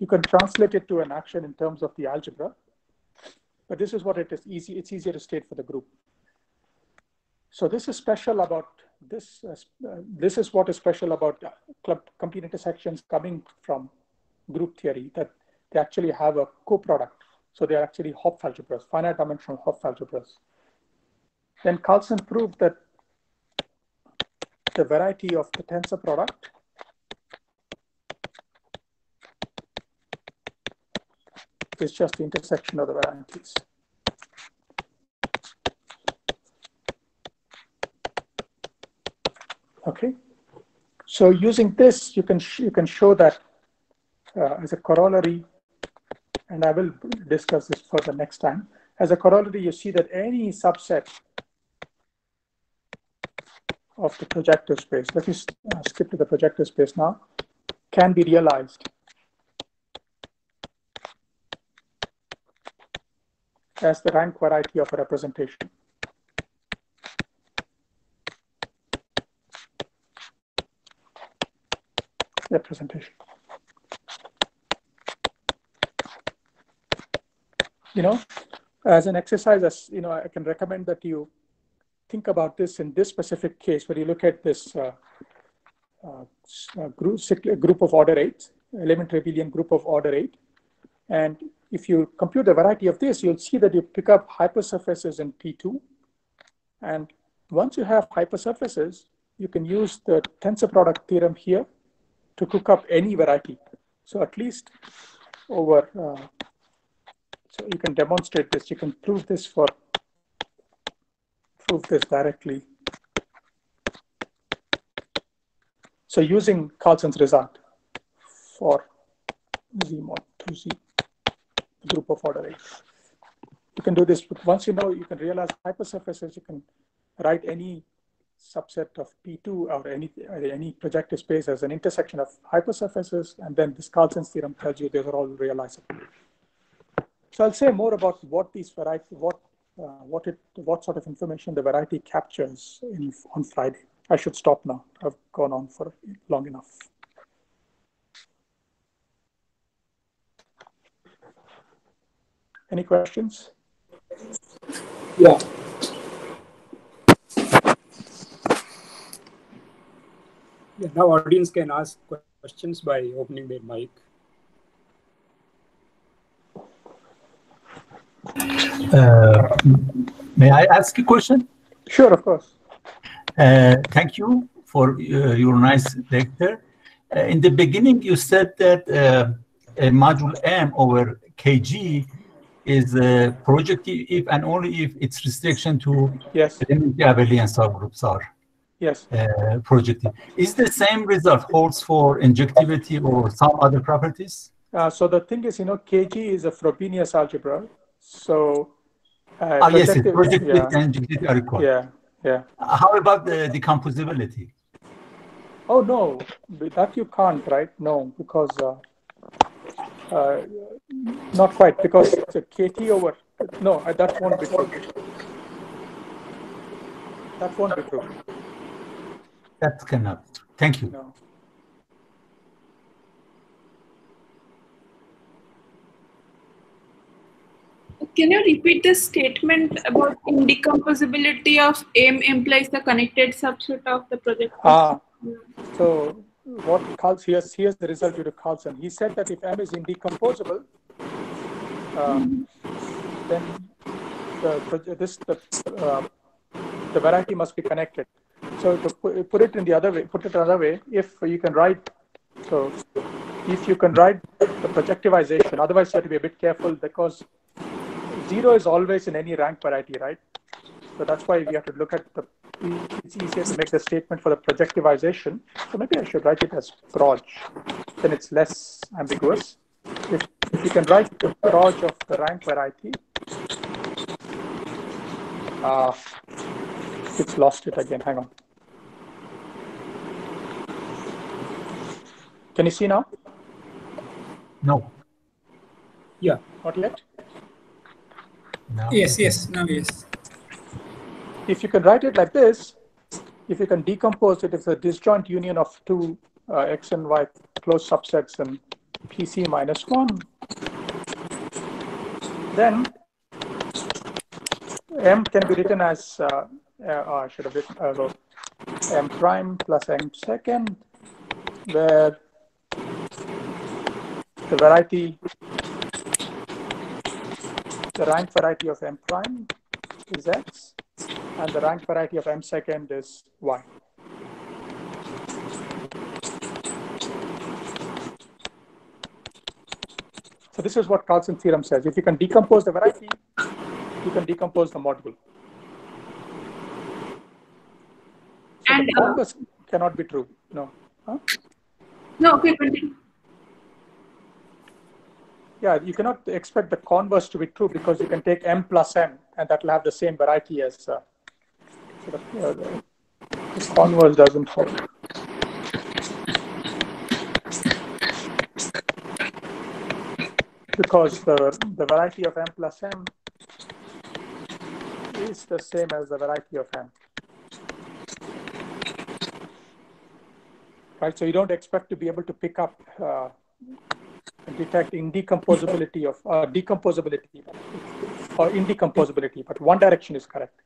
you can translate it to an action in terms of the algebra, but this is what it is easy. It's easier to state for the group. So this is special about this. Uh, this is what is special about club complete intersections coming from group theory that they actually have a co-product. So they're actually Hopf algebras, finite dimensional Hopf algebras. Then Carlson proved that the variety of the tensor product is just the intersection of the varieties. Okay, so using this, you can you can show that uh, as a corollary and I will discuss this further next time. As a corollary, you see that any subset of the projective space, let me uh, skip to the projective space now, can be realized as the rank variety of a representation. Representation. You know, as an exercise, as you know, I can recommend that you think about this in this specific case where you look at this uh, uh, uh group, group of order eight, elementary abelian group of order eight, and if you compute the variety of this, you'll see that you pick up hypersurfaces in P2. And once you have hypersurfaces, you can use the tensor product theorem here to cook up any variety. So at least over, uh, so you can demonstrate this. You can prove this for, prove this directly. So using Carlson's result for Z mod 2Z, group of order 8. You can do this, once you know, you can realize hypersurfaces, you can write any subset of P2 or any, any projective space as an intersection of hypersurfaces, and then this Carlson's theorem tells you those are all realizable. So I'll say more about what these variety, what, uh, what it, what sort of information the variety captures in, on Friday. I should stop now. I've gone on for long enough. Any questions? Yeah. Yeah, now audience can ask questions by opening their mic. Uh, may I ask a question? Sure, of course. Uh, thank you for uh, your nice lecture. Uh, in the beginning, you said that uh, a module M over kg is projective if and only if its restriction to yes. abelian subgroups are yes uh, projective. Is the same result holds for injectivity or some other properties? Uh, so the thing is, you know, KG is a Frobenius algebra. So uh, oh, yes, projective yeah. and injectivity are equal. Yeah, yeah. How about the decomposability? Oh no, that you can't, right? No, because uh, not quite because it's a KT over. No, uh, that won't be true. That won't be true. That cannot. Thank you. No. Can you repeat the statement about indecomposability of M implies the connected subset of the project? Ah, so what Carlson, here's, here's the result due to Carlson. He said that if M is indecomposable, um, then the, this, the, uh, the variety must be connected. So to put it in the other way, put it another way, if you can write, so if you can write the projectivization, otherwise you have to be a bit careful because zero is always in any rank variety, right? So that's why we have to look at the, it's easier to make the statement for the projectivization. So maybe I should write it as proj, then it's less ambiguous. If, if you can write the proj of the rank variety, uh, it's lost it again, hang on. Can you see now? No. Yeah. Not yet? No. Yes, yes, now yes. If you can write it like this, if you can decompose it, it's a disjoint union of two uh, x and y closed subsets and PC minus 1, then M can be written as, uh, uh, I should have written, uh, M prime plus M second, where the variety, the rank variety of m prime is x, and the rank variety of m second is y. So this is what Carlson theorem says. If you can decompose the variety, you can decompose the module. So and, the converse uh, cannot be true. No. Huh? No, okay, continue yeah, you cannot expect the converse to be true because you can take m plus m and that will have the same variety as uh, sort of, you know, the, converse doesn't hold. Because the, the variety of m plus m is the same as the variety of m. Right, so you don't expect to be able to pick up uh, detect indecomposability of uh, decomposability or indecomposability, but one direction is correct.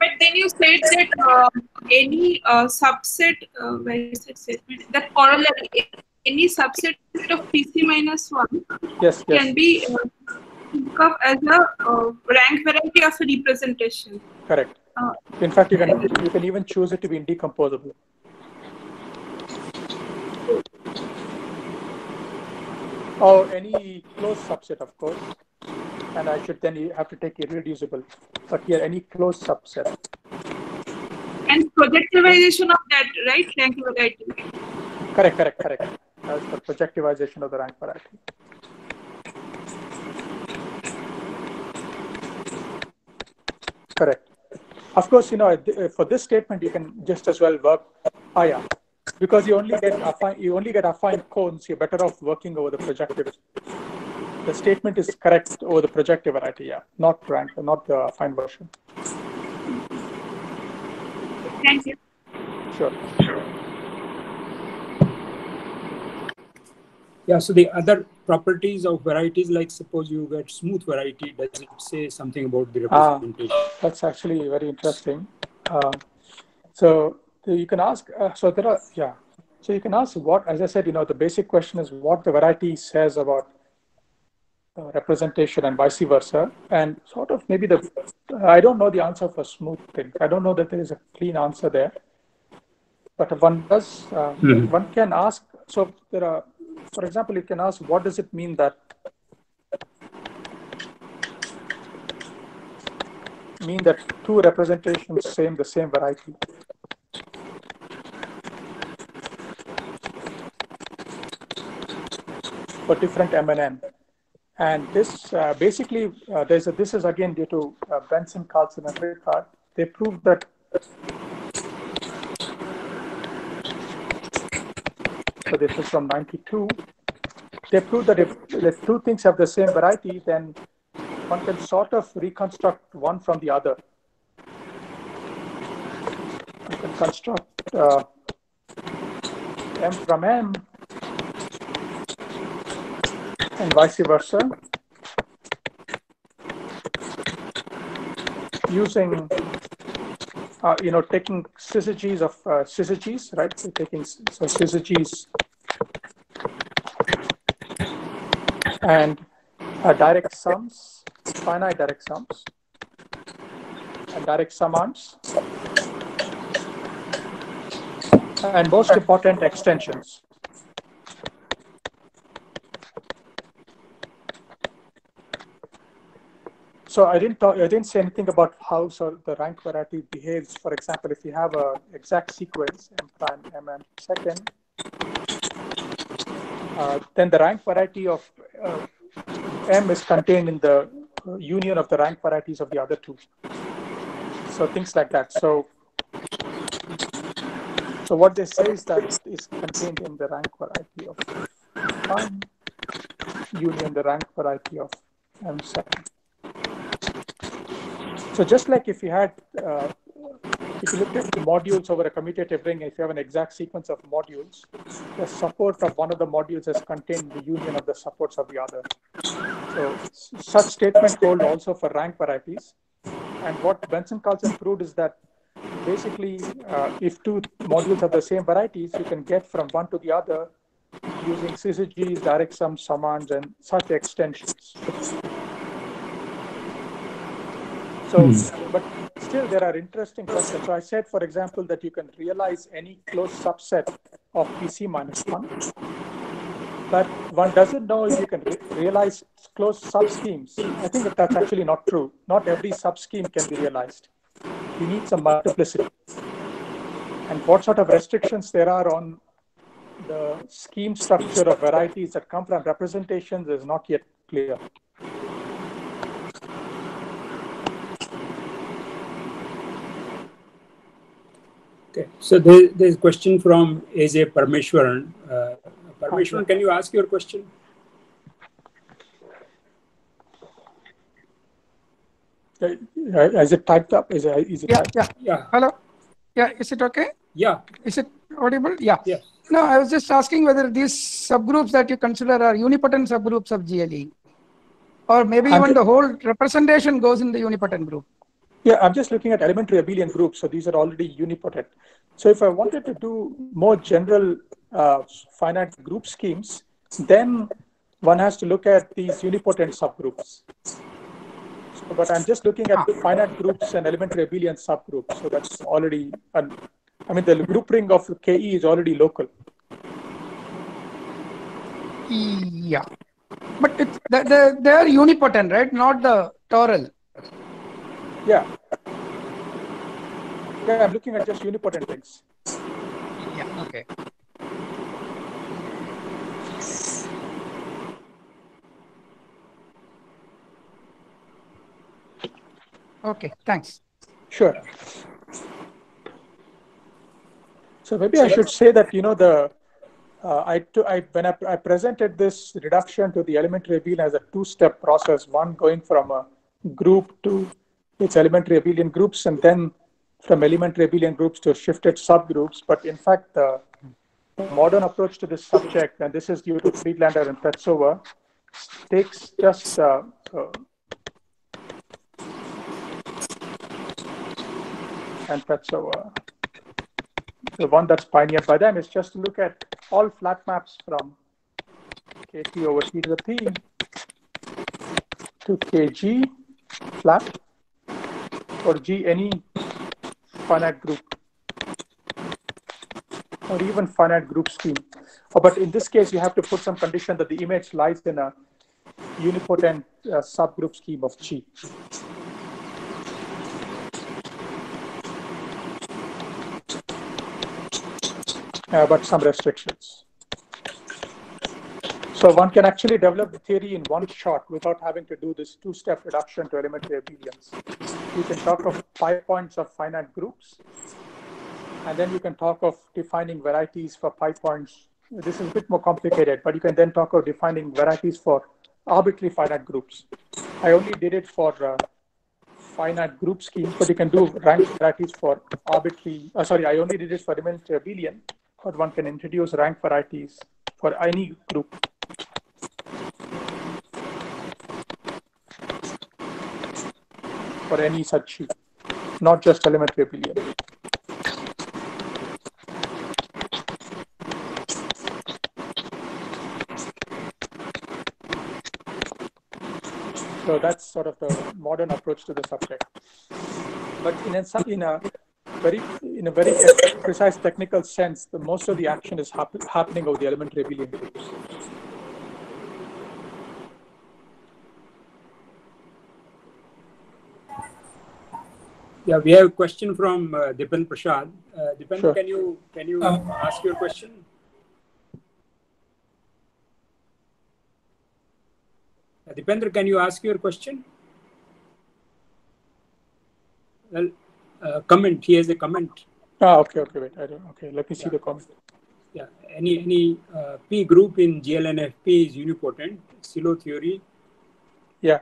But then you said that uh, any uh, subset, uh, where is that statement? That corollary, any subset of PC minus one Yes, yes, can be uh, think of as a uh, rank variety of a representation. correct. Uh, In fact, you can you can even choose it to be indecomposable. Or any closed subset, of course. And I should then have to take irreducible. But here, any closed subset. and projectivization of that, right? Rank variety. Correct, correct, correct. That's the projectivization of the rank variety. Correct. Of course, you know, for this statement, you can just as well work higher because you only get affine, you only get affine cones. You're better off working over the projective. The statement is correct over the projective variety, yeah, not rank, not the fine version. Thank you. Sure. Sure. Yeah, so the other properties of varieties, like suppose you get smooth variety, does it say something about the Ah. representation? That's actually very interesting. Uh, so you can ask. Uh, so there are yeah. So you can ask what, as I said, you know, the basic question is what the variety says about uh, representation and vice versa, and sort of maybe the. I don't know the answer for smooth thing. I don't know that there is a clean answer there. But one does. Uh, Mhm. One can ask. So there are, for example, you can ask what does it mean that mean that two representations same the same variety. For different M and N. And this uh, basically, uh, there's a, this is again due to uh, Benson, Carlson, and Rickard. They proved that. So this is from 92. They proved that if the two things have the same variety, then one can sort of reconstruct one from the other. You can construct uh, M from M and vice versa using, uh, you know, taking syzygies of uh, syzygies, right? So taking so syzygies and uh, direct sums, finite direct sums, and direct summands, and most important extensions. So I didn't talk, I didn't say anything about how so the rank variety behaves. For example, if you have a exact sequence m prime m m second, uh, then the rank variety of uh, m is contained in the uh, union of the rank varieties of the other two. So things like that. So so what they say is that is contained in the rank variety of prime union the rank variety of m second. So just like if you had, uh, if you look at the modules over a commutative ring, if you have an exact sequence of modules, the support of one of the modules is contained in the union of the supports of the other. So such statements hold also for rank varieties. And what Benson Carlson proved is that basically, uh, if two modules have the same varieties, you can get from one to the other using syzygies, direct sums, summands, and such extensions. So, hmm. but still there are interesting questions. So I said, for example, that you can realize any closed subset of PC minus one, but one doesn't know if you can re- realize closed subschemes. I think that that's actually not true. Not every subscheme can be realized. You need some multiplicity. And what sort of restrictions there are on the scheme structure of varieties that come from representations is not yet clear. Okay, so there, there's a question from AJ Parameswaran. Uh, Parameswaran, can you ask your question? Uh, Is it typed up? Is it, is it Yeah, typed? yeah. Yeah. Hello. Yeah, is it okay? Yeah. Is it audible? Yeah. Yeah. No, I was just asking whether these subgroups that you consider are unipotent subgroups of GLE, or maybe I'm even the whole representation goes in the unipotent group. Yeah, I'm just looking at elementary abelian groups. So these are already unipotent. So if I wanted to do more general uh, finite group schemes, then one has to look at these unipotent subgroups. So, but I'm just looking at finite groups and elementary abelian subgroups. So that's already, an, I mean, the group ring of KE is already local. Yeah, but it's the, the, they are unipotent, right? Not the toral. Yeah. Yeah, I'm looking at just unipotent things. Yeah. Okay. Okay. Thanks. Sure. So maybe I should say that, you know, the, uh, I, to, I, when I, I presented this reduction to the elementary abelian as a two-step process, one going from a group to its elementary abelian groups, and then from elementary abelian groups to shifted subgroups. But in fact, the modern approach to this subject, and this is due to Friedlander and Pevtsova, takes just uh, uh, and Pevtsova. The one that's pioneered by them is just to look at all flat maps from kt over t to the p to kg flat or g any finite group or even finite group scheme. Oh, but in this case, you have to put some condition that the image lies in a unipotent uh, subgroup scheme of G. Uh, but some restrictions. So one can actually develop the theory in one shot without having to do this two-step reduction to elementary abelians. You can talk of pi points of finite groups, and then you can talk of defining varieties for pi points. This is a bit more complicated, but you can then talk of defining varieties for arbitrary finite groups. I only did it for uh, finite group schemes, but you can do rank varieties for arbitrary. Uh, sorry, I only did it for elementary abelian, but one can introduce rank varieties for any group. For any such sheet, not just elementary abelian. So that's sort of the modern approach to the subject. But in a, in a very in a very precise technical sense, the most of the action is hap- happening over the elementary abelian groups. Yeah, we have a question from uh, Dipen Prasad. Uh, Dipen, Sure. can you can you Uh, ask your question? Uh, Dipendra, can you ask your question? Well, uh, comment. He has a comment. Ah, okay, okay, wait. I don't. Okay, let me see the comment. Yeah, any any uh, P group in GLNFP is unipotent. Sylow theory. Yeah.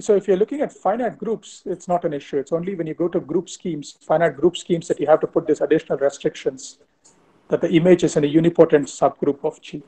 So if you're looking at finite groups, it's not an issue. It's only when you go to group schemes, finite group schemes, that you have to put these additional restrictions that the image is in a unipotent subgroup of G.